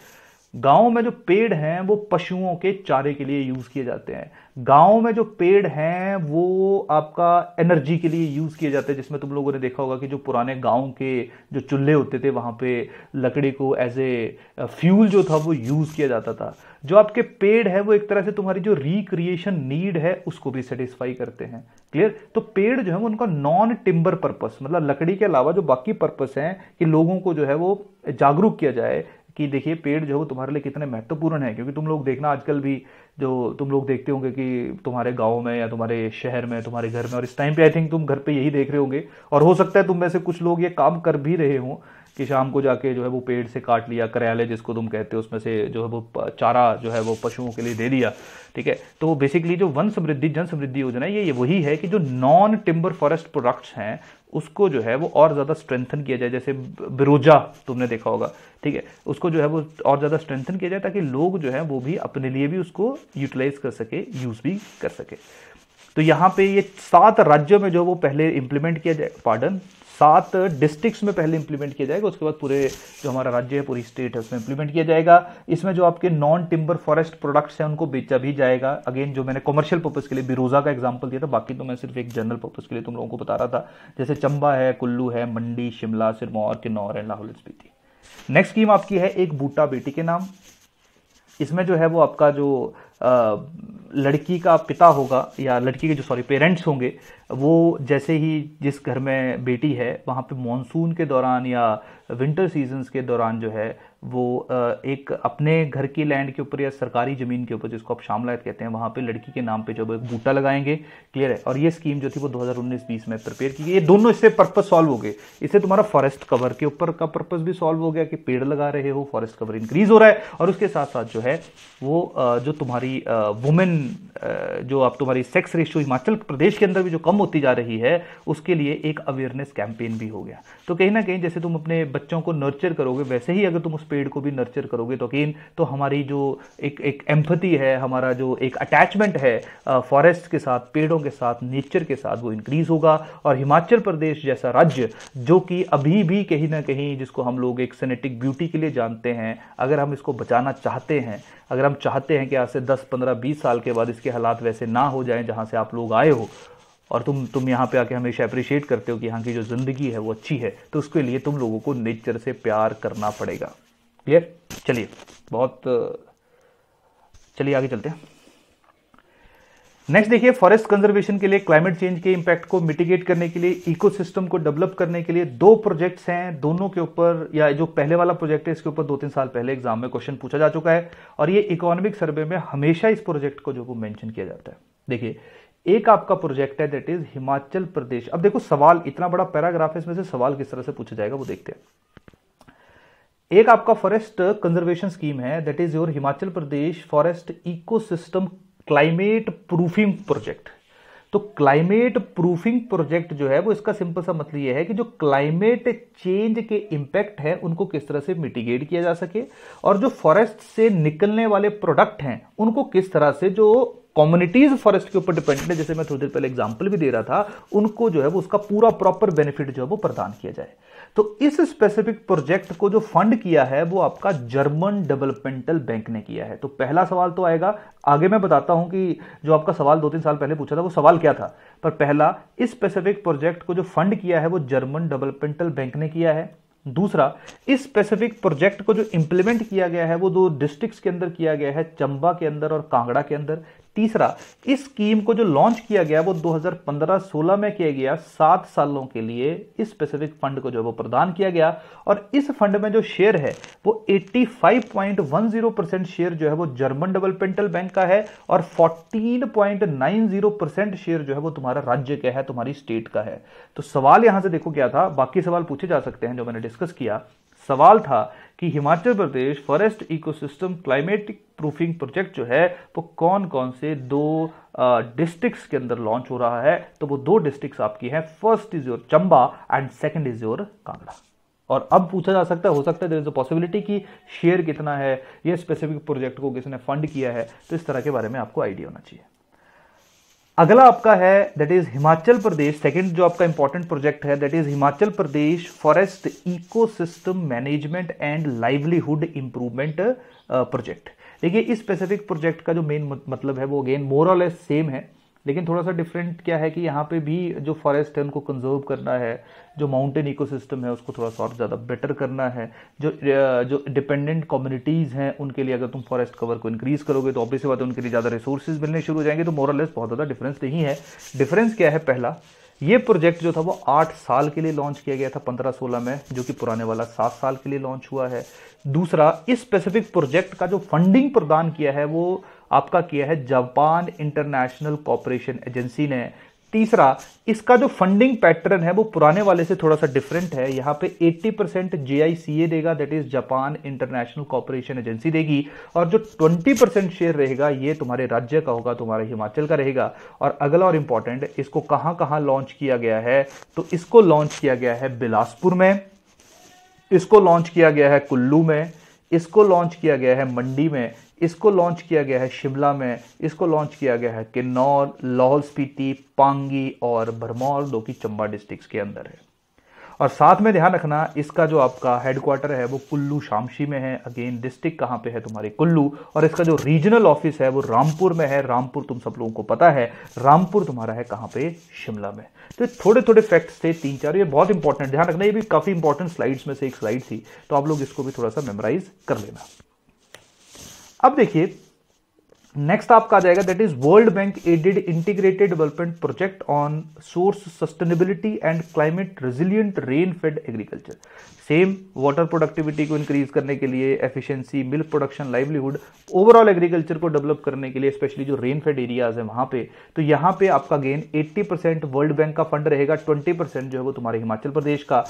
गाँव में जो पेड़ हैं, वो पशुओं के चारे के लिए यूज़ किए जाते हैं। गाँव में जो पेड़ हैं, वो आपका एनर्जी के लिए यूज़ किए जाते हैं, जिसमें तुम लोगों ने देखा होगा कि जो पुराने गाँव के जो चूल्हे होते थे, वहाँ पे लकड़ी को एज ए फ्यूल जो था, वो यूज़ किया जाता था। जो आपके पेड़ है, वो एक तरह से तुम्हारी जो रिक्रिएशन नीड है, उसको भी सेटिस्फाई करते हैं। क्लियर तो पेड़ जो है उनका नॉन टिम्बर पर्पस मतलब लकड़ी के अलावा जो बाकी पर्पस है, कि लोगों को जो है, वो जागरूक किया जाए कि देखिए, पेड़ जो है तुम्हारे लिए कितने महत्वपूर्ण है, क्योंकि तुम लोग देखना आजकल भी जो तुम लोग देखते होंगे कि तुम्हारे गाँव में या तुम्हारे शहर में, तुम्हारे घर में, और इस टाइम पे आई थिंक तुम घर पे यही देख रहे होंगे। और हो सकता है तुम में से कुछ लोग ये काम कर भी रहे हों कि शाम को जाके जो है वो पेड़ से काट लिया करयाले जिसको तुम कहते हो, उसमें से जो है वो चारा जो है वो पशुओं के लिए दे दिया, ठीक है? तो बेसिकली जो वन समृद्धि, जन समृद्धि योजना ये वही है कि जो नॉन टिम्बर फॉरेस्ट प्रोडक्ट्स हैं उसको जो है वो और ज़्यादा स्ट्रेंथन किया जाए, जैसे बिरोजा तुमने देखा होगा, ठीक है? उसको जो है वो और ज़्यादा स्ट्रेंथन किया जाए ताकि लोग जो है वो भी अपने लिए भी उसको यूटिलाइज कर सके यूज़ भी कर सके। तो यहाँ पे ये सात राज्यों में जो वो पहले इम्प्लीमेंट किया जाए पार्डन सात डिस्ट्रिक्ट्स में पहले इंप्लीमेंट किया जाएगा, उसके बाद पूरे जो हमारा राज्य है, पूरी स्टेट है, उसमें इंप्लीमेंट किया जाएगा। इसमें जो आपके नॉन टिम्बर फॉरेस्ट प्रोडक्ट्स हैं, उनको बेचा भी जाएगा। अगेन जो मैंने कमर्शियल पर्पज के लिए, बिरोजा का एग्ज़ाम्पल दिया था, बाकी तो मैं सिर्फ़ एक जनरल पर्पज के लिए तुम लोगों को बता रहा था। जैसे चंबा है, कुल्लू है, मंडी, शिमला, सिरमौर, किन्नौर है लाहौल स्पीति। नेक्स्ट स्कीम आपकी है एक बूटा बेटी के नाम। इसमें जो है वो आपका जो आ, लड़की का पिता होगा या लड़की के जो सॉरी पेरेंट्स होंगे वो जैसे ही जिस घर में बेटी है वहाँ पे मॉनसून के दौरान या विंटर सीजन्स के दौरान जो है वो एक अपने घर की लैंड के ऊपर या सरकारी ज़मीन के ऊपर, जिसको आप शामलायत कहते हैं, वहाँ पे लड़की के नाम पे जो एक बूटा लगाएँगे क्लियर है। और ये स्कीम जो थी वो 2019-20 में प्रिपेयर की गई। ये दोनों इससे पर्पज सॉल्व हो गए। इससे तुम्हारा फॉरेस्ट कवर के ऊपर का पर्पज भी सॉल्व हो गया कि पेड़ लगा रहे हो फॉरेस्ट कवर इंक्रीज हो रहा है। और उसके साथ साथ जो है, वो जो तुम्हारी वुमेन जो आप तुम्हारी सेक्स रेशियो हिमाचल प्रदेश के अंदर भी जो कम होती जा रही है, उसके लिए एक अवेयरनेस कैंपेन भी हो गया। तो कहीं ना कहीं जैसे तुम अपने बच्चों को नर्चर करोगे, वैसे ही अगर तुम उस पेड़ को भी नर्चर करोगे तो अगेन तो हमारी जो एक एक एम्पति है हमारा जो एक अटैचमेंट है फॉरेस्ट के साथ पेड़ों के साथ नेचर के साथ वो इंक्रीज होगा। और हिमाचल प्रदेश जैसा राज्य जो कि अभी भी कहीं ना कहीं जिसको हम लोग एक सेनेटिक ब्यूटी के लिए जानते हैं अगर हम इसको बचाना चाहते हैं अगर हम चाहते हैं कि आज से 10, 15, 20 साल के बाद इसके हालात वैसे ना हो जाएँ जहाँ से आप लोग आए हो और तुम तुम यहाँ पे आके हमेशा अप्रिशिएट करते हो कि यहाँ की जो ज़िंदगी है वो अच्छी है तो उसके लिए तुम लोगों को नेचर से प्यार करना पड़ेगा। क्लियर चलिए, बहुत, चलिए आगे चलते हैं। नेक्स्ट देखिए फॉरेस्ट कंजर्वेशन के लिए क्लाइमेट चेंज के इंपैक्ट को मिटिगेट करने के लिए इकोसिस्टम को डेवलप करने के लिए दो प्रोजेक्ट्स हैं, दोनों के ऊपर, या जो पहले वाला प्रोजेक्ट है, इसके ऊपर दो तीन साल पहले एग्ज़ाम में क्वेश्चन पूछा जा चुका है, और ये इकोनॉमिक सर्वे में हमेशा इस प्रोजेक्ट को जो वो मेंशन किया जाता है। देखिए, एक आपका प्रोजेक्ट है दैट इज़ हिमाचल प्रदेश अब देखो, सवाल, इतना बड़ा पैराग्राफ है, इसमें से सवाल किस तरह से पूछा जाएगा, वो देखते हैं। एक आपका फॉरेस्ट कंजर्वेशन स्कीम है that is your Himachal Pradesh forest ecosystem climate proofing project तो क्लाइमेट प्रूफिंग प्रोजेक्ट जो है, वो इसका सिंपल सा मतलब ये है कि जो क्लाइमेट चेंज के इंपैक्ट है, उनको किस तरह से मिटिगेट किया जा सके और जो फॉरेस्ट से निकलने वाले प्रोडक्ट हैं, उनको किस तरह से जो कम्युनिटीज फॉरेस्ट के ऊपर डिपेंडेंट है, जैसे मैं थोड़ी देर पहले एग्ज़ाम्पल भी दे रहा था, उनको जो है वो उसका पूरा प्रॉपर बेनिफिट जो है वो प्रदान किया जाए। तो इस स्पेसिफिक प्रोजेक्ट को जो फंड किया है, वो आपका जर्मन डेवलपमेंटल बैंक ने किया है। तो पहला सवाल तो आएगा, आगे मैं बताता हूँ कि जो आपका सवाल दो तीन साल पहले पूछा था, वो सवाल क्या था? पर पहला, इस स्पेसिफिक प्रोजेक्ट को जो फंड किया है, वो जर्मन डेवलपमेंटल बैंक ने किया है। दूसरा, इस स्पेसिफिक प्रोजेक्ट को जो इंप्लीमेंट किया गया है, वो दो डिस्ट्रिक्ट्स के अंदर किया गया है, चंबा के अंदर और कांगड़ा के अंदर। तीसरा, इस स्कीम को जो लॉन्च किया गया, वो 2015-16 में किया गया, सात सालों के लिए इस स्पेसिफिक फंड को जो वो प्रदान किया गया और इस फंड में जो शेयर है, वो 85.10 परसेंट शेयर जो है वो जर्मन डेवलपमेंटल बैंक का है और 14.90 परसेंट शेयर जो है वो तुम्हारा राज्य का है, तुम्हारी स्टेट का है। तो सवाल यहाँ से देखो क्या था, बाकी सवाल पूछे जा सकते हैं जो मैंने डिस्कस किया। सवाल था कि Himachal Pradesh forest ecosystem climatic proofing project जो है, वो कौन कौन से दो डिस्ट्रिक्ट्स के अंदर लॉन्च हो रहा है? तो वो दो डिस्ट्रिक्ट्स आपकी हैं। First is your Chamba and second is your Kangra और अब पूछा जा सकता है, हो सकता है इज़ अ पॉसिबिलिटी कि शेयर कितना है, ये स्पेसिफिक प्रोजेक्ट को किसने फंड किया है। तो इस तरह के बारे में आपको आइडिया होना चाहिए। अगला आपका है that is Himachal Pradesh second जो आपका इंपॉर्टेंट प्रोजेक्ट है that is Himachal Pradesh forest ecosystem management and livelihood improvement project देखिए, इस स्पेसिफिक प्रोजेक्ट का जो मेन मतलब है, वो अगेन मोर और सेम है। लेकिन थोड़ा सा डिफरेंट क्या है कि यहाँ पे भी जो फॉरेस्ट है, उनको कंजर्व करना है, जो माउंटेन इकोसिस्टम है, उसको थोड़ा सा और ज़्यादा बेटर करना है, जो जो डिपेंडेंट कम्युनिटीज़ हैं, उनके लिए अगर तुम फॉरेस्ट कवर को इंक्रीज करोगे तो ऑब्वियस बात है उनके लिए ज़्यादा रिसोर्सेज मिलने शुरू हो जाएँगे तो मोरलेस बहुत ज़्यादा डिफरेंस नहीं है। डिफरेंस क्या है पहला? ये प्रोजेक्ट जो था, वो आठ साल के लिए लॉन्च किया गया था, पंद्रह सोलह में, जो कि पुराने वाला सात साल के लिए लॉन्च हुआ है। दूसरा, इस स्पेसिफिक प्रोजेक्ट का जो फंडिंग प्रदान किया है, वो आपका किया है जापान इंटरनेशनल कॉपरेशन एजेंसी ने। तीसरा, इसका जो फंडिंग पैटर्न है, वो पुराने वाले से थोड़ा सा डिफरेंट है। यहाँ पे 80 परसेंट जे देगा that is Japan International Cooperation Agency देगी। और जो 20 परसेंट शेयर रहेगा, ये तुम्हारे राज्य का होगा, तुम्हारे हिमाचल का रहेगा। और अगला और इंपॉर्टेंट इसको कहाँ कहाँ लॉन्च किया गया है? तो इसको लॉन्च किया गया है बिलासपुर में, इसको लॉन्च किया गया है कुल्लू में, इसको लॉन्च किया गया है मंडी में इसको लॉन्च किया गया है शिमला में। इसको लॉन्च किया गया है किन्नौर, लाहौल स्पीति, पांगी और भरमौर दो की चंबा डिस्ट्रिक्ट के अंदर है। और साथ में ध्यान रखना, इसका जो आपका हेडक्वार्टर है, वो कुल्लू शामशी में है। अगेन डिस्ट्रिक्ट कहाँ पे है? तुम्हारे कुल्लू। और इसका जो रीजनल ऑफ़िस है, वो रामपुर में है। रामपुर तुम सब लोगों को पता है। रामपुर तुम्हारा है कहाँ पे? शिमला में। तो थोड़े थोड़े फैक्ट्स थे, तीन चार। ये बहुत इंपॉर्टेंट ध्यान रखना, ये भी काफ़ी इंपॉर्टेंट स्लाइड्स में से एक स्लाइड थी। तो आप लोग इसको भी थोड़ा सा मेमोराइज कर लेना। अब देखिए नेक्स्ट आपका आ जाएगा that is World Bank aided integrated development project on source sustainability and climate resilient rainfed agriculture same water productivity को इंक्रीज करने के लिए efficiency milk production livelihood overall agriculture को डेवलप करने के लिए स्पेशली जो रेन फेड एरियाज़ है वहाँ पे तो यहाँ पे आपका गेन 80 परसेंट वर्ल्ड बैंक का फंड रहेगा 20 परसेंट जो है वो तुम्हारे हिमाचल प्रदेश का।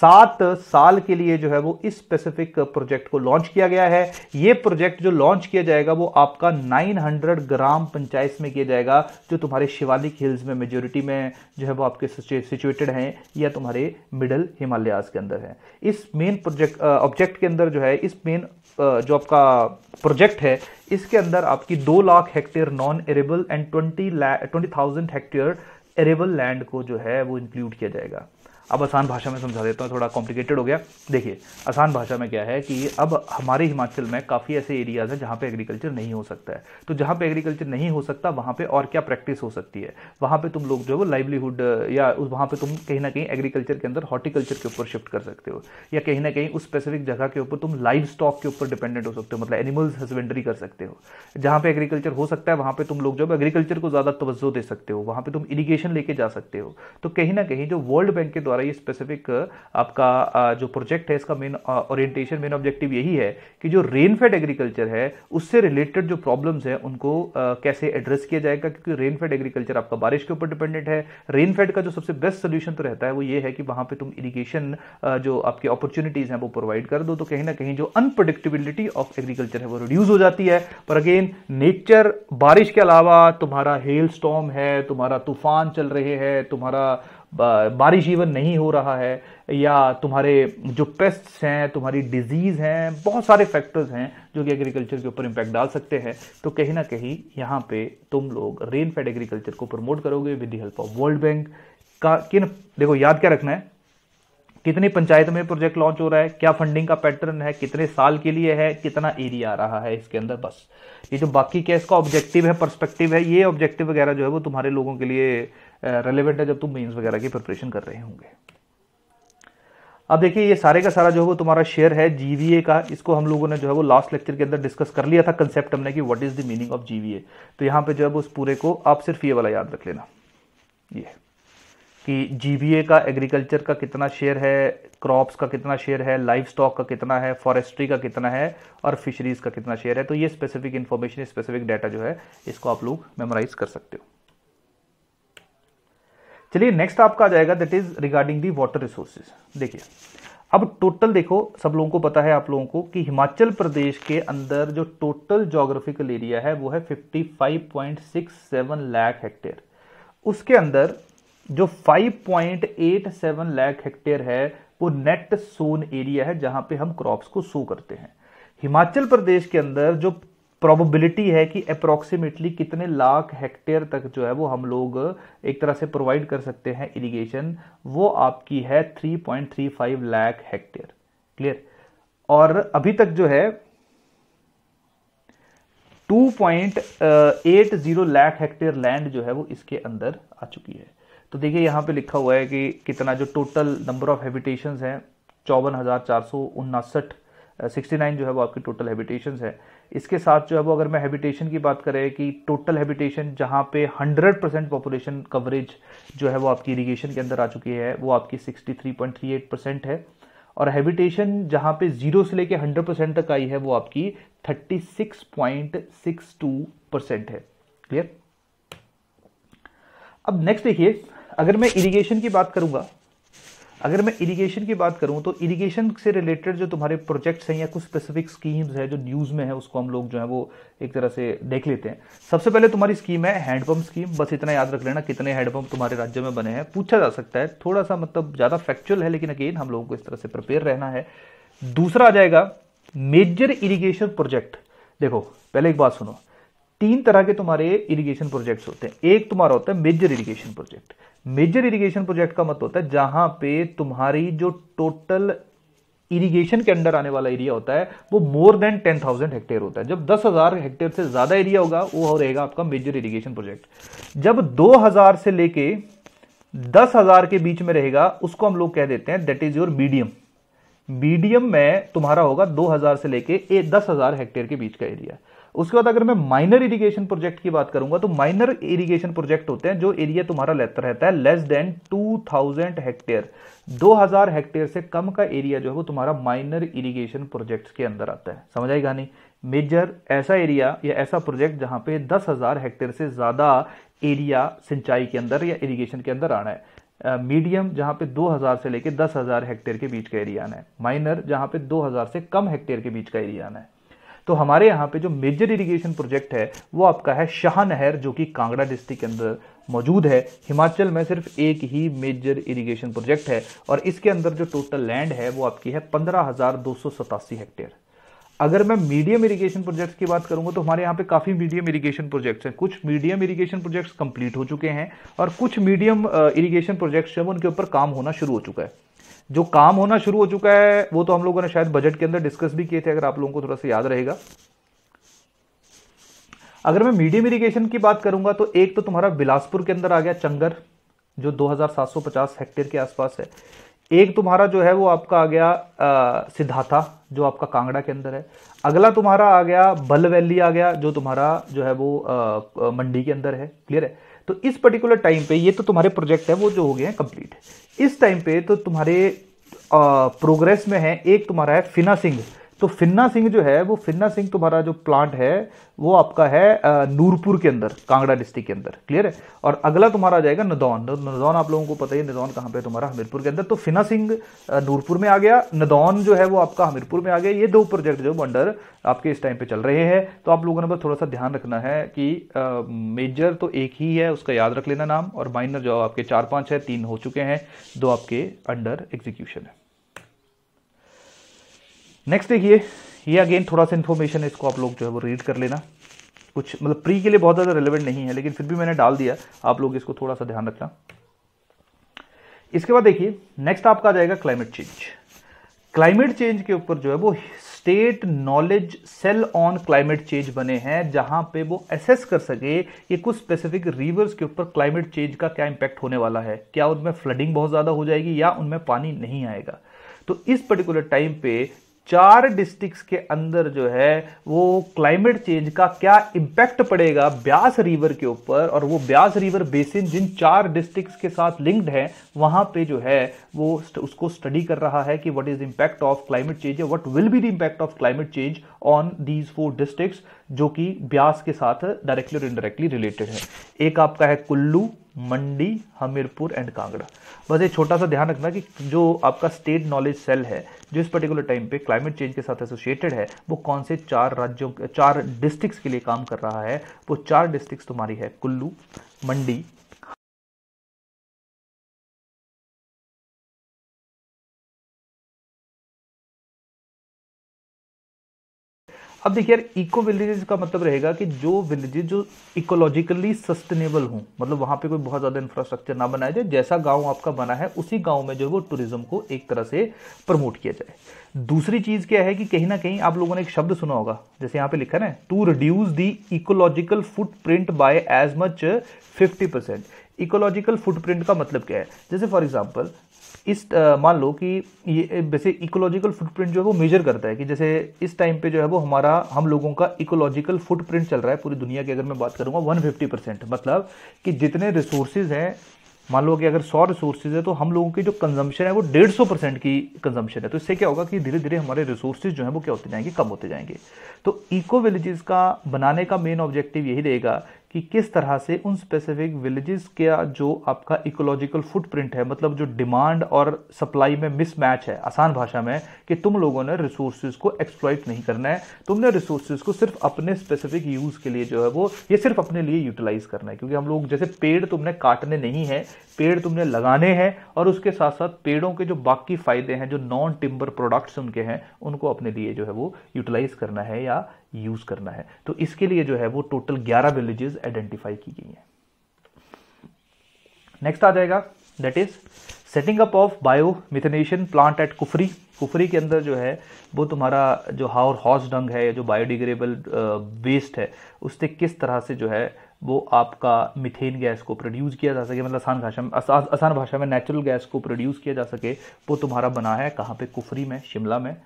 सात साल के लिए जो है वो इस स्पेसिफिक प्रोजेक्ट को लॉन्च किया गया है। ये प्रोजेक्ट जो लॉन्च किया जाएगा, वो आपका 900 ग्राम पंचायत में किया जाएगा, जो तुम्हारे शिवालिक हिल्स में मेजोरिटी में जो है वो आपके सिचुएटेड हैं, या तुम्हारे मिडल हिमालयाज के अंदर है। इस मेन प्रोजेक्ट ऑब्जेक्ट के अंदर जो है, इस मेन जो आपका प्रोजेक्ट है, इसके अंदर आपकी दो lakh hectare non arable and twenty twenty thousand hectare arable land को जो है, वो इंक्लूड किया जाएगा। अब आसान भाषा में समझा देता हूँ, थोड़ा कॉम्प्लिकेटेड हो गया। देखिए, आसान भाषा में क्या है कि अब हमारे हिमाचल में काफ़ी ऐसे एरियाज़ हैं जहाँ पे एग्रीकल्चर नहीं हो सकता है। तो जहाँ पे एग्रीकल्चर नहीं हो सकता, वहाँ पे और क्या प्रैक्टिस हो सकती है? वहाँ पे तुम लोग जो है वो लाइवलीहुड या वहाँ पे तुम कहीं ना कहीं एग्रीकल्चर के अंदर हॉर्टिकल्चर के ऊपर शिफ्ट कर सकते हो। या कहीं ना कहीं उस स्पेसिफिक जगह के ऊपर तुम लाइव स्टॉक के ऊपर डिपेंडेंट हो सकते हो मतलब एनिमल्स हस्बेंड्री कर सकते हो। जहाँ पे एग्रीकल्चर हो सकता है, वहाँ पे तुम लोग जो है एग्रीकल्चर को ज़्यादा तवज्जो दे सकते हो। वहाँ पे तुम इरीगेशन लेके जा सकते हो। तो कहीं ना कहीं जो वर्ल्ड बैंक के द्वारा ये स्पेसिफिक आपका जो प्रोजेक्ट है, इसका मेन ओरिएंटेशन मेन ऑब्जेक्टिव यही है कि जो रेन फेड एग्रीकल्चर है, उससे रिलेटेड जो प्रॉब्लम्स है, उनको कैसे एड्रेस किया जाएगा? क्योंकि रेन फेड एग्रीकल्चर आपका बारिश के ऊपर डिपेंडेंट है। रेन फेड का जो सबसे बेस्ट सोल्यूशन तो रहता है, वो ये है कि वहाँ पे तुम इरीगेशन जो आपकी अपॉर्चुनिटीज़ हैं, वो प्रोवाइड कर दो। तो कहीं ना कहीं जो अनप्रडिक्टेबिलिटी ऑफ़ एग्रीकल्चर है, वो रिड्यूस हो जाती है। पर अगेन नेचर बारिश के अलावा तुम्हारा हेल स्टॉम है, तुम्हारा तूफ़ान चल रहे हैं, तुम्हारा बारिश इवन नहीं हो रहा है, या तुम्हारे जो पेस्ट्स हैं, तुम्हारी डिज़ीज़ हैं, बहुत सारे फैक्टर्स हैं जो कि एग्रीकल्चर के ऊपर इम्पैक्ट डाल सकते हैं। तो कहीं ना कहीं यहाँ पे तुम लोग रेन फेड एग्रीकल्चर को प्रमोट करोगे with the help of World Bank का, किन, देखो, याद क्या रखना है? कितनी पंचायत में प्रोजेक्ट लॉन्च हो रहा है, क्या फंडिंग का पैटर्न है, कितने साल के लिए है, कितना एरिया आ रहा है इसके अंदर, बस। ये जो बाकी क्या, इसका ऑब्जेक्टिव है परस्पेक्टिव है, ये ऑब्जेक्टिव वगैरह जो है वो तुम्हारे लोगों के लिए रेलिवेंट है जब तुम मेंस वगैरह की प्रिपरेशन कर रहे होंगे। अब देखिए, ये सारे का सारा जो है वो तुम्हारा शेयर है जीवीए का। इसको हम लोगों ने जो है वो लास्ट लेक्चर के अंदर डिस्कस कर लिया था कंसेप्ट हमने कि what is the meaning of GVA तो यहाँ पे जो है उस पूरे को आप सिर्फ़ ये वाला याद रख लेना। ये कि जीवीए का एग्रीकल्चर का कितना शेयर है क्रॉप्स का कितना शेयर है लाइफ स्टॉक का कितना है फॉरेस्ट्री का कितना है और फिशरीज का कितना शेयर है। तो ये स्पेसिफिक इन्फॉर्मेशन स्पेसिफिक डाटा जो है, इसको आप लोग मेमोराइज कर सकते हो। चलिए नेक्स्ट आपका आ जाएगा that is regarding the water resources देखिए, अब टोटल देखो, सब लोगों को पता है, आप लोगों को, कि हिमाचल प्रदेश के अंदर जो टोटल जोग्राफिकल एरिया है, वो है 55.67 लाख हेक्टेयर उसके अंदर जो 5.87 लाख हेक्टेयर है, वो नेट सोन एरिया है, जहाँ पे हम क्रॉप्स को सो करते हैं. हिमाचल प्रदेश के अंदर जो प्रोबेबिलिटी है कि अप्रोक्सीमेटली कितने लाख हेक्टेयर तक जो है वो हम लोग एक तरह से प्रोवाइड कर सकते हैं इरिगेशन वो आपकी है 3.35 लाख हेक्टेयर क्लियर और अभी तक जो है 2.80 लाख हेक्टेयर लैंड जो है वो इसके अंदर आ चुकी है। तो देखिए यहाँ पे लिखा हुआ है कि कितना जो टोटल नंबर ऑफ़ हैबिटेशन है, चौवन हज़ार चार सौ उनासठ सिक्सटी नाइन जो है वो आपकी टोटल हैबिटेशन है। इसके साथ जो है वो अगर मैं हैबिटेशन की बात करें कि टोटल हैबिटेशन जहाँ पे 100 परसेंट पॉपुलेशन कवरेज जो है वो आपकी इरीगेशन के अंदर आ चुकी है, वो आपकी 63.38 परसेंट है। और हैबिटेशन जहाँ पे ज़ीरो से लेके 100 परसेंट तक आई है, वो आपकी 36.62 परसेंट है। क्लियर अब नेक्स्ट देखिए, अगर मैं इरिगेशन की बात करूँगा अगर मैं इरिगेशन की बात करूँ तो इरिगेशन से रिलेटेड जो तुम्हारे प्रोजेक्ट्स हैं या कुछ स्पेसिफिक स्कीम्स है, जो न्यूज़ में है, उसको हम लोग जो है, वो एक तरह से देख लेते हैं। सबसे पहले तुम्हारी स्कीम है हैंडपंप स्कीम बस इतना याद रख लेना कितने हैंडपंप तुम्हारे राज्य में बने हैं। पूछा जा सकता है थोड़ा सा मतलब ज़्यादा फैक्चुअल है, लेकिन अगेन हम लोगों को इस तरह से प्रिपेयर रहना है। दूसरा आ जाएगा मेजर इरीगेशन प्रोजेक्ट देखो, पहले एक बात सुनो। तीन तरह के तुम्हारे इरिगेशन प्रोजेक्ट्स होते हैं। एक तुम्हारा होता है major irrigation project major irrigation project का मतलब होता है जहाँ पे तुम्हारी जो टोटल इरिगेशन के अंडर आने वाला एरिया होता है, वो more than ten thousand hectare होता है। जब दस हज़ार हेक्टेयर से ज़्यादा एरिया होगा, वो हो रहेगा आपका मेजर इरिगेशन प्रोजेक्ट जब दो हज़ार से लेके दस हज़ार के बीच में रहेगा, उसको हम लोग कह देते हैं that is your medium medium में तुम्हारा होगा दो हज़ार से लेके दस हज़ार हेक्टेयर के बीच का एरिया उसके बाद अगर मैं माइनर इरिगेशन प्रोजेक्ट की बात करूँगा तो माइनर इरिगेशन प्रोजेक्ट होते हैं जो एरिया तुम्हारा लेता रहता है लेस देन 2000 हेक्टेयर 2000 हेक्टेयर से कम का एरिया जो है वो तुम्हारा माइनर इरिगेशन प्रोजेक्ट के अंदर आता है. समझ आएगा नहीं मेजर ऐसा एरिया या ऐसा प्रोजेक्ट जहाँ पे 10000 हेक्टेयर से ज़्यादा एरिया सिंचाई के अंदर या इरिगेशन के अंदर आना है. मीडियम uh, जहाँ पे 2000 से लेके 10000 हेक्टेयर के बीच का एरिया आना है. माइनर जहाँ पे 2000 से कम हेक्टेयर के बीच का एरिया आना है. तो हमारे यहाँ पे जो मेजर इरिगेशन प्रोजेक्ट है, वो आपका है शाह नहर जो कि कांगड़ा डिस्ट्रिक्ट के अंदर मौजूद है। हिमाचल में सिर्फ़ एक ही मेजर इरिगेशन प्रोजेक्ट है और इसके अंदर जो टोटल लैंड है, वो आपकी है पंद्रह हेक्टेयर अगर मैं मीडियम इरिगेशन प्रोजेक्ट्स की बात करूँगा तो हमारे यहाँ पे काफ़ी मीडियम इरिगेशन प्रोजेक्ट्स हैं। कुछ मीडियम इरिगेशन प्रोजेक्ट्स कंप्लीट हो चुके हैं और कुछ मीडियम इरिगेशन प्रोजेक्ट्स हैं उनके ऊपर काम होना शुरू हो चुका है। जो काम होना शुरू हो चुका है वो तो हम लोगों ने शायद बजट के अंदर डिस्कस भी किए थे अगर आप लोगों को थोड़ा सा याद रहेगा। अगर मैं मीडियम इरिगेशन की बात करूँगा तो एक तो तुम्हारा बिलासपुर के अंदर आ गया चंगर जो 2750 हेक्टेयर के आसपास है। एक तुम्हारा जो है वो आपका आ गया सिद्धाथा जो आपका कांगड़ा के अंदर है। अगला तुम्हारा आ गया बल वैली आ गया जो तुम्हारा जो है वो आ, मंडी के अंदर है। क्लियर है? तो इस पर्टिकुलर टाइम पे ये तो तुम्हारे प्रोजेक्ट है, वो जो हो गए हैं कंप्लीट इस टाइम पे तो तुम्हारे प्रोग्रेस में है, एक तुम्हारा है फिना सिंह. तो फिन्ना सिंह जो है, वो फिन्ना सिंह तुम्हारा जो प्लांट है, वो आपका है नूरपुर के अंदर, कांगड़ा डिस्ट्रिक्ट के अंदर क्लियर है? और अगला तुम्हारा आ जाएगा नदौन। नदौन आप लोगों को पता ही नदौन कहाँ पे तुम्हारा? हमीरपुर के अंदर। तो फिना सिंह नूरपुर में आ गया। नदौन जो है, वो आपका हमीरपुर में आ गया। ये दो प्रोजेक्ट जो अंडर आपके इस टाइम पे चल रहे हैं। तो आप लोगों ने बस थोड़ा सा ध्यान रखना है कि मेजर तो एक ही है, उसका याद रख लेना नाम। और माइनर जो आपके चार पाँच है, तीन हो चुके हैं, दो आपके अंडर एग्जीक्यूशन है। नेक्स्ट देखिए, ये अगेन थोड़ा सा इन्फॉर्मेशन है, इसको आप लोग जो है वो रीड कर लेना। कुछ मतलब प्री के लिए बहुत ज़्यादा रिलेवेंट नहीं है, लेकिन फिर भी मैंने डाल दिया, आप लोग इसको थोड़ा सा ध्यान रखना। इसके बाद देखिए नेक्स्ट आपका आ जाएगा क्लाइमेट चेंज क्लाइमेट चेंज के ऊपर जो है वो state knowledge cell on climate change बने हैं, जहाँ पे वो एसेस कर सके कि कुछ स्पेसिफिक रिवर्स के ऊपर क्लाइमेट चेंज का क्या इंपैक्ट होने वाला है। क्या उनमें फ्लडिंग बहुत ज़्यादा हो जाएगी या उनमें पानी नहीं आएगा। तो इस पर्टिकुलर टाइम पे चार डिस्ट्रिक्ट्स के अंदर जो है, वो क्लाइमेट चेंज का क्या इंपैक्ट पड़ेगा ब्यास रिवर के ऊपर? और वो ब्यास रिवर बेसिन जिन चार डिस्ट्रिक्ट्स के साथ लिंक्ड है, वहाँ पे जो है, वो उसको स्टडी कर रहा है कि what is impact of climate change what will be the impact of climate change on these four districts जो कि ब्यास के साथ डायरेक्टली और इनडायरेक्टली रिलेटेड है। एक आपका है कुल्लू, मंडी, हमीरपुर एंड कांगड़ा। बस एक छोटा सा ध्यान रखना कि जो आपका स्टेट नॉलेज सेल है, जो इस पर्टिकुलर टाइम पे क्लाइमेट चेंज के साथ एसोसिएटेड है, वो कौन से चार राज्यों, चार डिस्ट्रिक्ट्स के लिए काम कर रहा है, वो चार डिस्ट्रिक्ट्स तुम्हारी है, कुल्लू, मंडी अब देखिए यार इको विलेजेस का मतलब रहेगा कि जो विलेजेस जो इकोलॉजिकली सस्टेनेबल हों मतलब वहाँ पे कोई बहुत ज़्यादा इंफ्रास्ट्रक्चर ना बनाया जाए, जैसा गाँव आपका बना है, उसी गाँव में जो है वो टूरिज़्म को एक तरह से प्रमोट किया जाए। दूसरी चीज़ क्या है कि कहीं ना कहीं आप लोगों ने एक शब्द सुना होगा, जैसे यहाँ पे लिखा है to reduce the ecological footprint by as much fifty percent ecological footprint का मतलब क्या है? जैसे फॉर एग्ज़ाम्पल इस मान लो कि ये वैसे इकोलॉजिकल फुटप्रिंट जो है वो मेजर करता है कि जैसे इस टाइम पे जो है वो हमारा, हम लोगों का इकोलॉजिकल फुटप्रिंट चल रहा है पूरी दुनिया की अगर मैं बात करूँगा 150 परसेंट मतलब कि जितने रिसोर्सेज हैं, मान लो कि अगर सौ रिसोर्सेज है तो हम लोगों की जो कंजम्पशन है वो डेढ़ सौ परसेंट की कंजम्पशन है। तो इससे क्या होगा कि धीरे धीरे हमारे रिसोर्सेज जो है वो क्या होते जाएँगे, कम होते जाएँगे। तो इको विलेजेस का बनाने का मेन ऑब्जेक्टिव यही रहेगा कि किस तरह से उन स्पेसिफिक विलेजेस का जो आपका इकोलॉजिकल फुटप्रिंट है मतलब जो डिमांड और सप्लाई में मिसमैच है, आसान भाषा में, कि तुम लोगों ने रिसोर्सेज को एक्सप्लॉइट नहीं करना है। तुमने रिसोर्सेज को सिर्फ़ अपने स्पेसिफिक यूज़ के लिए जो है वो, ये सिर्फ़ अपने लिए यूटिलाइज करना है, क्योंकि हम लोग, जैसे पेड़ तुमने काटने नहीं है, पेड़ तुमने लगाने हैं, और उसके साथ साथ पेड़ों के जो बाकी फ़ायदे हैं, जो नॉन टिम्बर प्रोडक्ट्स उनके हैं, उनको अपने लिए जो है वो यूटिलाइज करना है या यूज़ करना है। तो इसके लिए जो है वो टोटल 11 विलेजेस आइडेंटिफाई की गई हैं। नेक्स्ट आ जाएगा that is setting up of bio methanation plant at Kufri Kufri के अंदर जो है वो तुम्हारा जो हाउर हॉर्स डंग है जो बायोडिग्रेबल वेस्ट है, उससे किस तरह से जो है वो आपका मिथेन गैस को प्रोड्यूस किया जा सके मतलब आसान भाषा में आसान भाषा में नेचुरल गैस को प्रोड्यूस किया जा सके, वो तुम्हारा बना है कहाँ पे? कुफरी में, शिमला में।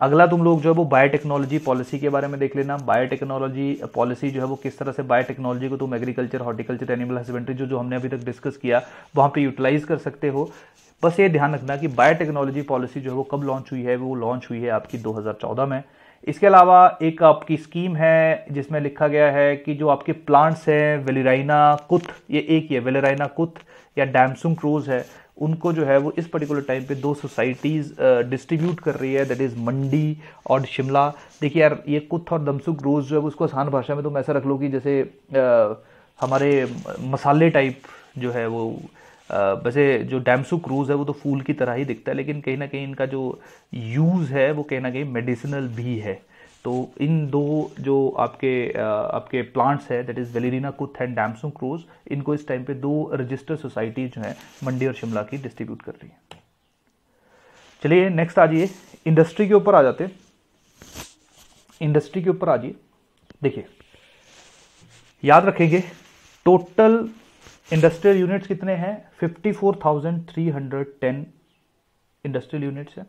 अगला तुम लोग जो है वो बायोटेक्नोलॉजी पॉलिसी के बारे में देख लेना। बायोटेक्नोलॉजी पॉलिसी जो है वो किस तरह से बायोटेक्नोलॉजी को तुम एग्रीकल्चर हॉर्टिकल्चर एनिमल हस्बेंड्री जो जो हमने अभी तक डिस्कस किया, वहाँ पे यूटिलाइज कर सकते हो। बस ये ध्यान रखना कि बायोटेक्नोलॉजी पॉलिसी जो है वो कब लॉन्च हुई है, वो लॉन्च हुई है आपकी 2014 में। इसके अलावा एक आपकी स्कीम है जिसमें लिखा गया है कि जो आपके प्लांट्स हैं वेलिराइना कुथ ये एक ही है वेलिराइना कुथ या डैमसुंग क्रोज है। उनको जो है वो इस पर्टिकुलर टाइम पे दो सोसाइटीज़ डिस्ट्रीब्यूट कर रही है दैट इज़ मंडी और शिमला। देखिए यार ये कुथ और दमसुक रोज़ जो है उसको आसान भाषा में तुम ऐसा रख लो कि जैसे आ, हमारे मसाले टाइप जो है वो वैसे जो डैमसू क्रूज है वो तो फूल की तरह ही दिखता है लेकिन कहीं ना कहीं इनका जो यूज़ है वो कहीं ना कहीं मेडिसिनल भी है। तो इन दो जो आपके आपके प्लांट्स है that is valeriana kuth and damask rose इनको इस टाइम पे दो रजिस्टर्ड सोसाइटी जो है मंडी और शिमला की डिस्ट्रीब्यूट कर रही है। चलिए नेक्स्ट आ जाइए। इंडस्ट्री के ऊपर आ जाते इंडस्ट्री के ऊपर आ जाइए। देखिए याद रखेंगे टोटल इंडस्ट्रियल यूनिट्स कितने हैं? 54,310 इंडस्ट्रियल यूनिट्स हैं।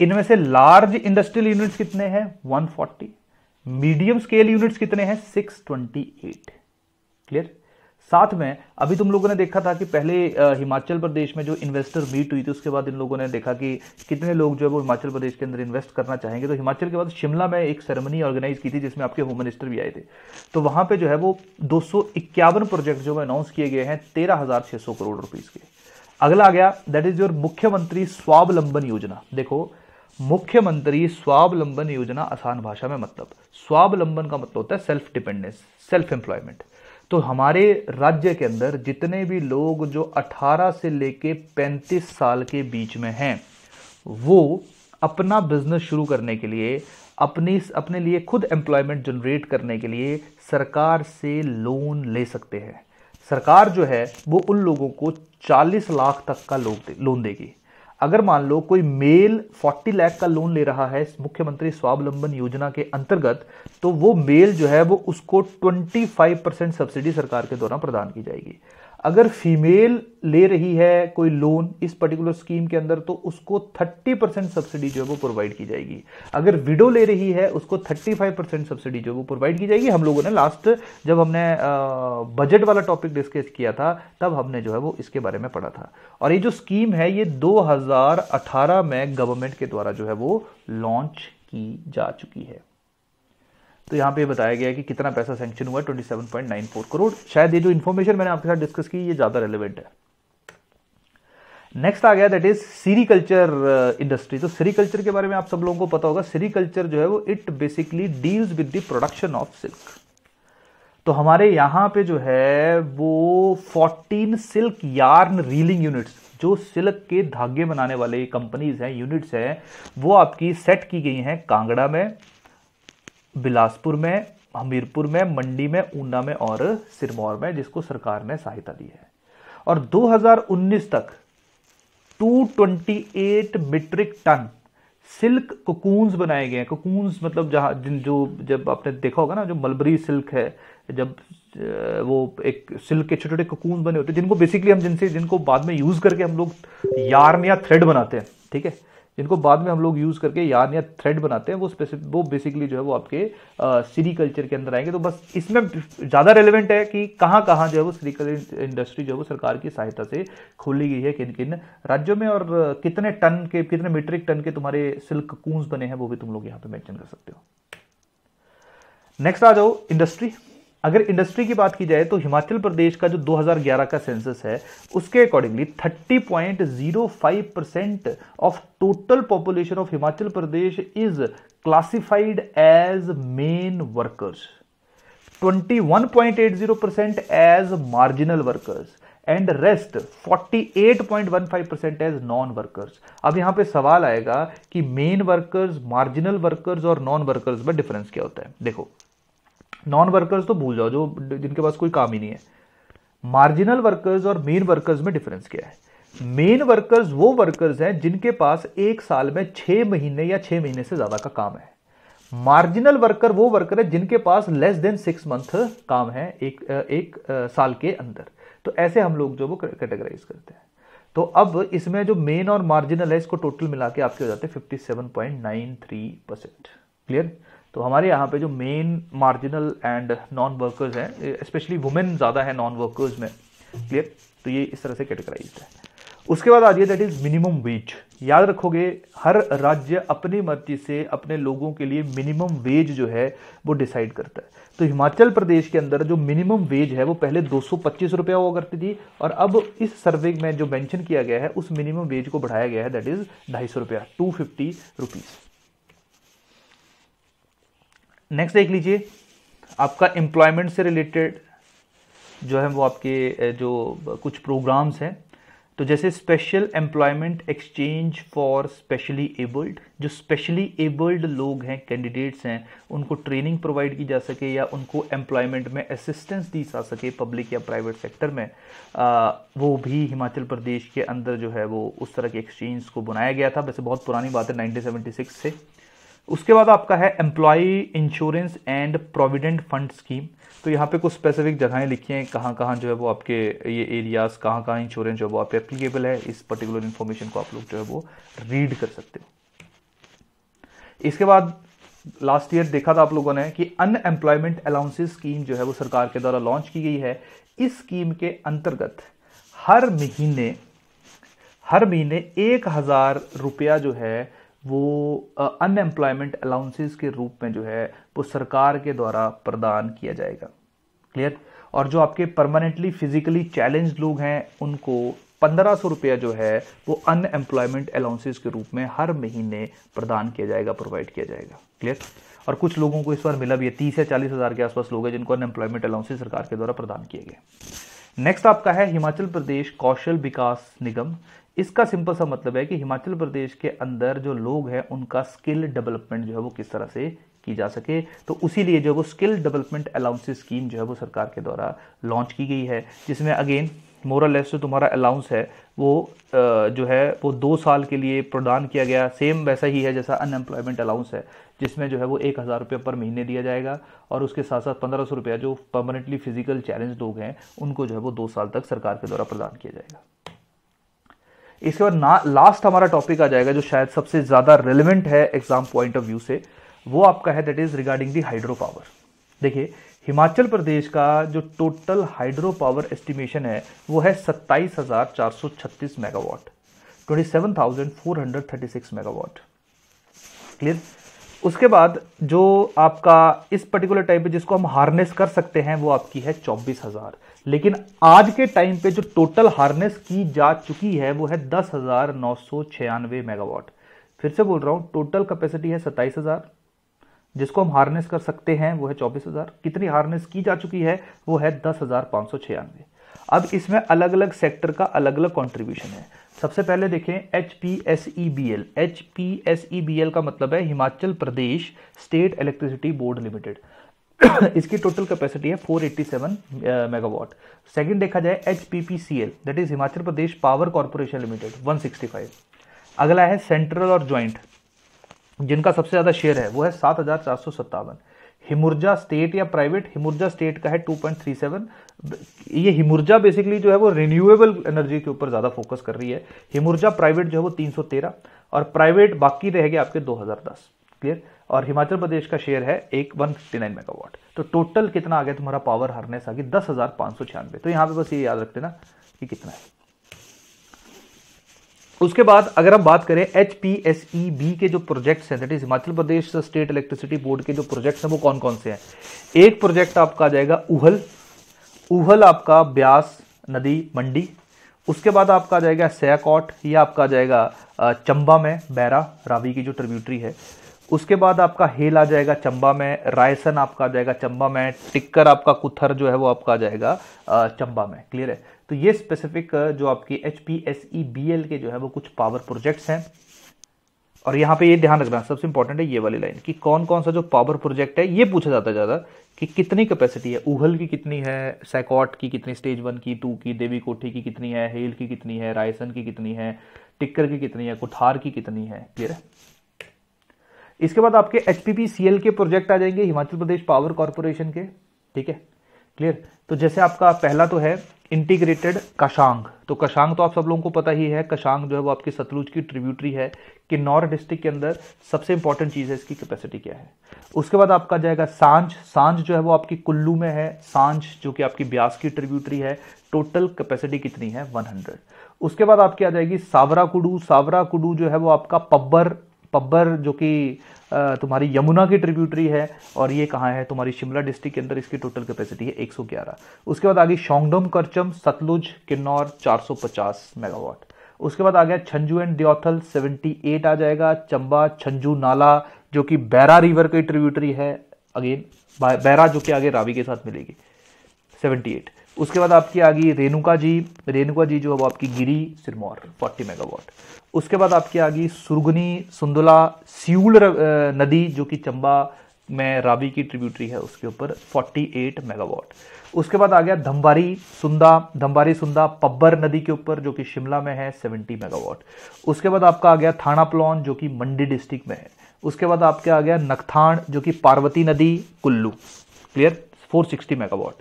इनमें से लार्ज इंडस्ट्रियल यूनिट्स कितने हैं? 140 मीडियम स्केल यूनिट्स कितने हैं? 628 क्लियर साथ में, अभी तुम लोगों ने देखा था कि पहले हिमाचल प्रदेश में जो इन्वेस्टर मीट हुई थी, उसके बाद इन लोगों ने देखा कि कितने लोग जो है वो हिमाचल प्रदेश के अंदर इन्वेस्ट करना चाहेंगे। तो हिमाचल के बाद शिमला में एक सेरेमनी ऑर्गेनाइज की थी, जिसमें आपके होम मिनिस्टर भी आए थे। तो वहाँ पे जो है वो दो सौ इक्यावन प्रोजेक्ट जो अनाउंस किए गए हैं, तेरह करोड़ रुपीज़ के। अगला आ गया दैट इज़ योर मुख्यमंत्री स्वावलंबन योजना। देखो, मुख्यमंत्री स्वावलंबन योजना आसान भाषा में मतलब स्वावलंबन का मतलब होता है सेल्फ डिपेंडेंस सेल्फ एम्प्लॉयमेंट तो हमारे राज्य के अंदर जितने भी लोग जो 18 से लेके 35 साल के बीच में हैं, वो अपना बिज़नेस शुरू करने के लिए, अपनी, अपने लिए खुद एम्प्लॉयमेंट जनरेट करने के लिए सरकार से लोन ले सकते हैं। सरकार जो है, वो उन लोगों को 40 लाख तक का लोन देगी। अगर मान लो कोई मेल 40 लाख का लोन ले रहा है मुख्यमंत्री स्वावलंबन योजना के अंतर्गत तो वो मेल जो है, वो उसको 25 परसेंट सब्सिडी सरकार के द्वारा प्रदान की जाएगी। अगर फीमेल ले रही है कोई लोन इस पर्टिकुलर स्कीम के अंदर तो उसको 30 परसेंट सब्सिडी जो है वो प्रोवाइड की जाएगी। अगर विडो ले रही है, उसको 35 परसेंट सब्सिडी जो है वो प्रोवाइड की जाएगी। हम लोगों ने लास्ट जब हमने बजट वाला टॉपिक डिस्कस किया था, तब हमने जो है वो इसके बारे में पढ़ा था। और ये जो स्कीम है, ये दो हज़ार अठारह में गवर्नमेंट के द्वारा जो है वो लॉन्च की जा चुकी है। तो यहाँ पे बताया गया है कि कितना पैसा सेंक्शन हुआ है 27.94 करोड़ शायद ये जो इन्फॉर्मेशन मैंने आपके साथ डिस्कस की, ये ज़्यादा रेलिवेंट है। नेक्स्ट आ गया दैट इज़ सीरीकल्चर इंडस्ट्री तो सीरीकल्चर के बारे में आप सब लोगों को पता होगा सीरीकल्चर जो है वो it basically deals with the production of silk तो हमारे यहाँ पे जो है वो 14 सिल्क यार्न रीलिंग यूनिट्स जो सिल्क के धागे बनाने वाले कंपनीज़ हैं यूनिट्स हैं, वो आपकी सेट की गई हैं कांगड़ा में। बिलासपुर में, हमीरपुर में, मंडी में, ऊना में और सिरमौर में, जिसको सरकार ने सहायता दी है। और 2019 तक 228 मीट्रिक टन सिल्क कोकून्स बनाए गए हैं। कोकून्स मतलब जहाँ, जिन जो, जब आपने देखा होगा ना, जो मलबरी सिल्क है, जब वो एक सिल्क के छोटे छोटे कोकून बने होते हैं, जिनको बेसिकली हम जिनसे, जिनको बाद में यूज़ करके हम लोग यार्न या थ्रेड बनाते हैं, ठीक है? जिनको बाद में हम लोग यूज़ करके यार्न या थ्रेड बनाते हैं, वो स्पेसिफिक वो बेसिकली जो है वो आपके सीरी कल्चर के अंदर आएँगे। तो बस इसमें ज़्यादा रेलिवेंट है कि कहाँ कहाँ जो है वो सीरीकल्चर इंडस्ट्री जो है वो सरकार की सहायता से खोली गई है किन किन राज्यों में और कितने टन के, कितने मीट्रिक टन के तुम्हारे सिल्क कूंस बने हैं, वो भी तुम लोग यहाँ पे मैंशन कर सकते हो। नेक्स्ट आ जाओ इंडस्ट्री अगर इंडस्ट्री की बात की जाए तो हिमाचल प्रदेश का जो 2011 का सेंसस है, उसके accordingly 30.05 percent of total population of Himachal Pradesh is classified as main workers 21.80 percent as marginal workers and rest 48.15 percent as non workers अब यहाँ पे सवाल आएगा कि मेन वर्कर्स मार्जिनल वर्कर्स और नॉन वर्कर्स में डिफरेंस क्या होता है? देखो नॉन वर्कर्स तो भूल जाओ, जो जिनके पास कोई काम ही नहीं है। मार्जिनल वर्कर्स और मेन वर्कर्स में डिफरेंस क्या है? मेन वर्कर्स वो वर्कर्स हैं जिनके पास एक साल में छह महीने या छह महीने से ज़्यादा का काम है। मार्जिनल वर्कर वो वर्कर है जिनके पास लेस देन सिक्स मंथ काम है एक एक साल के अंदर। तो ऐसे हम लोग जो वो कैटेगराइज करते हैं। तो अब इसमें जो मेन और मार्जिनल है, इसको टोटल मिला के आपके हो जाते हैं fifty seven point nine three percent clear तो हमारे यहाँ पे जो main marginal and non workers हैं स्पेशली वुमेन ज़्यादा है नॉन वर्कर्स में क्लियर तो ये इस तरह से कैटेगराइज है। उसके बाद आ जाइए दैट इज़ मिनिमम वेज याद रखोगे, हर राज्य अपनी मर्ज़ी से अपने लोगों के लिए मिनिमम वेज जो है, वो डिसाइड करता है। तो हिमाचल प्रदेश के अंदर जो मिनिमम वेज है, वो पहले दो सौ रुपया हुआ करती थी, और अब इस सर्वे में जो मेंशन किया गया है, उस मिनिमम वेज को बढ़ाया गया है दैट इज़ ढाई सौ रुपया टू फिफ्टी रुपीज़ नेक्स्ट देख लीजिए आपका एम्प्लॉयमेंट से रिलेटेड जो है वो आपके जो कुछ प्रोग्राम्स हैं तो जैसे special employment exchange for specially abled जो स्पेशली एबल्ड लोग हैं कैंडिडेट्स हैं उनको ट्रेनिंग प्रोवाइड की जा सके या उनको एम्प्लॉयमेंट में असिस्टेंस दी जा सके पब्लिक या प्राइवेट सेक्टर में आ, वो भी हिमाचल प्रदेश के अंदर जो है वो उस तरह के एक्सचेंज को बनाया गया था। वैसे बहुत पुरानी बात है 1976 से। उसके बाद आपका है employ insurance and provident fund scheme तो यहाँ पे कुछ स्पेसिफिक जगहें लिखी हैं कहाँ कहाँ जो है वो आपके ये एरियाज़ कहाँ कहाँ इंश्योरेंस जो है वो आप एप्लीकेबल है, इस पर्टिकुलर इन्फॉर्मेशन को आप लोग जो है वो रीड कर सकते हो। इसके बाद लास्ट ईयर देखा था आप लोगों ने कि अनएम्प्लॉयमेंट अलाउंसेस स्कीम जो है वो सरकार के द्वारा लॉन्च की गई है। इस स्कीम के अंतर्गत हर महीने हर महीने एक हज़ार रुपया जो है वो अनएम्प्लॉयमेंट अलाउंसेस के रूप में जो है, वो सरकार के द्वारा प्रदान किया जाएगा। क्लियर और जो आपके परमानेंटली फिजिकली चैलेंज लोग हैं, उनको पंद्रह सौ रुपया जो है, वो अनएम्प्लॉयमेंट अलाउंसेस के रूप में हर महीने प्रदान किया जाएगा प्रोवाइड किया जाएगा। क्लियर और कुछ लोगों को इस बार मिला भी है, तीस या चालीस हज़ार के आसपास लोग हैं जिनको अनएम्प्लॉयमेंट अलाउंसेस सरकार के द्वारा प्रदान किए गए। नेक्स्ट आपका है हिमाचल प्रदेश कौशल विकास निगम। इसका सिंपल सा मतलब है कि हिमाचल प्रदेश के अंदर जो लोग हैं, उनका स्किल डेवलपमेंट जो है वो किस तरह से की जा सके। तो उसी लिए जो है वो स्किल डेवलपमेंट अलाउंसेस स्कीम जो है वो सरकार के द्वारा लॉन्च की गई है, जिसमें अगेन मोरल लेस जो तुम्हारा अलाउंस है, वो जो है वो दो साल के लिए प्रदान किया गया। सेम वैसा ही है जैसा अनएम्प्लॉयमेंट अलाउंस है, जिसमें जो है वो एक हज़ार रुपये पर महीने दिया जाएगा, और उसके साथ साथ पंद्रह सौ रुपया जो परमानेंटली फ़िज़िकल चैलेंज लोग हैं, उनको जो है वो दो साल तक सरकार के द्वारा प्रदान किया जाएगा। इसके बाद ना लास्ट हमारा टॉपिक आ जाएगा जो शायद सबसे ज़्यादा रेलिवेंट है एग्ज़ाम पॉइंट ऑफ़ व्यू से, वो आपका है that is regarding the hydro power देखिए, हिमाचल प्रदेश का जो टोटल हाइड्रो पावर एस्टिमेशन है, वो है सत्ताईस हज़ार चार सौ छत्तीस megawatt twenty seven thousand four hundred thirty six megawatt clear उसके बाद जो आपका इस पर्टिकुलर टाइम पे जिसको हम हार्नेस कर सकते हैं, वो आपकी है चौबीस हज़ार। लेकिन आज के टाइम पे जो टोटल हार्नेस की जा चुकी है, वो है दस हज़ार नौ सौ छियानवे मेगावाट फिर से बोल रहा हूँ टोटल कैपेसिटी है सत्ताईस हज़ार। जिसको हम हार्नेस कर सकते हैं, वो है चौबीस हज़ार। कितनी हार्नेस की जा चुकी है, वो है दस हज़ार पाँच सौ छियानवे। अब इसमें अलग अलग सेक्टर का अलग अलग कॉन्ट्रीब्यूशन है। सबसे पहले देखें H P S E B L H P S E B L का मतलब है Himachal Pradesh state electricity board limited. इसकी टोटल कैपेसिटी है 487 मेगावाट सेकंड देखा जाए H P P C L that is Himachal Pradesh power corporation limited 165 अगला है central और ज्वाइंट जिनका सबसे ज़्यादा शेयर है, वो है सात हज़ार चार सौ सत्तावन। हिमुर्जा स्टेट या प्राइवेट हिमुर्जा स्टेट का है 2.37 ये हिमुर्जा बेसिकली जो है वो रिन्यूएबल एनर्जी के ऊपर ज़्यादा फोकस कर रही है। हिमुर्जा प्राइवेट जो है वो 313 और प्राइवेट बाकी रहेगा आपके 2010 क्लियर और हिमाचल प्रदेश का शेयर है एक वन फिफ्टी नाइन मेगावाट तो टोटल कितना आ गया तुम्हारा पावर हार्नेस आ गई दस हज़ार पाँच सौ छियानवे। तो यहाँ पे बस ये याद रखते ना कि कितना है। उसके बाद अगर हम बात करें H P S E B के जो प्रोजेक्ट्स हैं that is Himachal Pradesh state electricity board के जो प्रोजेक्ट्स हैं, वो कौन कौन से हैं? एक प्रोजेक्ट आपका आ जाएगा उहल। उहल आपका ब्यास, नदी, मंडी। उसके बाद आपका आ जाएगा सयाकॉट, या आपका आ जाएगा चंबा में बैरा, रावी की जो ट्रिब्यूटरी है। उसके बाद आपका हेल आ जाएगा चंबा में, रायसन आपका आ जाएगा चंबा में, टिक्कर आपका कुथर जो है वो आपका आ जाएगा चंबा में। क्लियर है? तो ये स्पेसिफिक जो आपकी H P S E B L के जो है, वो कुछ पावर प्रोजेक्ट्स हैं। और यहाँ पे ये ध्यान रखना, सबसे इंपॉर्टेंट है ये वाली लाइन कि कौन कौन सा जो पावर प्रोजेक्ट है, ये पूछा जाता है ज़्यादा कि कितनी कैपेसिटी है। उहल की कितनी है सैकॉट की कितनी स्टेज वन की टू की देवी कोठी की कितनी है हेल की कितनी है रायसन की कितनी है टिक्कर की कितनी है कुठार की कितनी है क्लियर है इसके बाद आपके एचपीपीसीएल के प्रोजेक्ट आ जाएँगे हिमाचल प्रदेश पावर कॉरपोरेशन के, ठीक है? क्लियर तो जैसे आपका पहला तो है इंटीग्रेटेड कशांग। तो कशांग तो आप सब लोगों को पता ही है, कशांग जो है वो आपकी सतलुज की ट्रिब्यूटरी है किन्नौर डिस्ट्रिक्ट के अंदर सबसे इंपॉर्टेंट चीज़ है, इसकी कैपेसिटी क्या है। उसके बाद आपका जाएगा साँझ। साँझ जो है वो आपकी कुल्लू में है। साँझ जो कि आपकी ब्यास की ट्रिब्यूटरी है। टोटल कैपेसिटी कितनी है? 100 उसके बाद आपकी आ जाएगी सावरा कुडू सावरा कुडू जो है वो आपका पब्बर पब्बर, जो कि तुम्हारी यमुना की ट्रिब्यूटरी है, और ये कहाँ है? तुम्हारी शिमला डिस्ट्रिक्ट के अंदर इसकी टोटल कैपेसिटी है 111 उसके बाद आ गई शोंगडोम करचम, सतलुज, किन्नौर 450 मेगावाट। उसके बाद आ गया छंजू एंड दियोथल 78 आ जाएगा। चंबा, छंजू, नाला, जो कि बैरा रिवर की ट्रिब्यूटरी है अगेन बैरा जो कि आगे रावी के साथ मिलेगी 78 उसके बाद आपकी आ गई रेणुका जी। रेणुका जी जो वो आपकी गिरी सिरमौर 40 मेगावाट। उसके बाद आपकी आ गई सुरगनी, सुंदुला, सियूल नदी जो कि चंबा में रावी की ट्रिब्यूटरी है, उसके ऊपर 48 मेगावाट। उसके बाद आ गया धम्बारी सुंदा धम्बारी सुंदा पब्बर नदी के ऊपर जो कि शिमला में है 70 मेगावाट। उसके बाद आपका आ गया थाना प्लॉन जो कि मंडी डिस्ट्रिक्ट में है। उसके बाद आपके आ गया नखथाण जो कि पार्वती नदी, कुल्लू। क्लियर? 460 मेगावाट।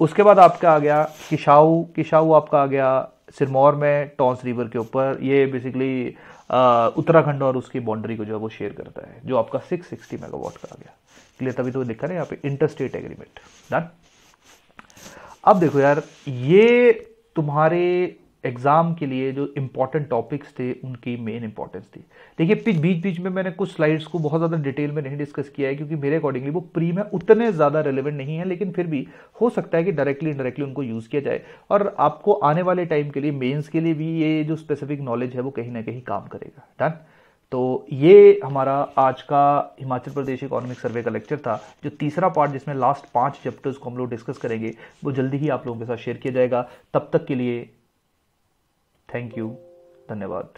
उसके बाद आपका आ गया किशाऊ किशाऊ आपका आ गया सिरमौर में टॉन्स रिवर के ऊपर। ये बेसिकली उत्तराखंड और उसकी बाउंड्री को जो है वो शेयर करता है, जो आपका 660 मेगावाट का आ गया। क्लियर तभी तो दिखा ना यहाँ पे इंटरस्टेट एग्रीमेंट डन अब देखो यार, ये तुम्हारे एग्ज़ाम के लिए जो इंपॉर्टेंट टॉपिक्स थे, उनकी मेन इंपॉर्टेंस थी। देखिए बीच बीच में मैंने कुछ स्लाइड्स को बहुत ज़्यादा डिटेल में नहीं डिस्कस किया है, क्योंकि मेरे अकॉर्डिंगली वो प्री में उतने ज़्यादा रेलिवेंट नहीं है, लेकिन फिर भी हो सकता है कि डायरेक्टली इनडायरेक्टली उनको यूज़ किया जाए। और आपको आने वाले टाइम के लिए मेन्स के लिए भी ये जो स्पेसिफिक नॉलेज है, वो कहीं ना कहीं काम करेगा। डन तो ये हमारा आज का हिमाचल प्रदेश इकोनॉमिक सर्वे का लेक्चर था, जो तीसरा पार्ट जिसमें लास्ट पाँच चैप्टर्स को हम लोग डिस्कस करेंगे, वो जल्दी ही आप लोगों के साथ शेयर किया जाएगा। तब तक के लिए थैंक यू धन्यवाद.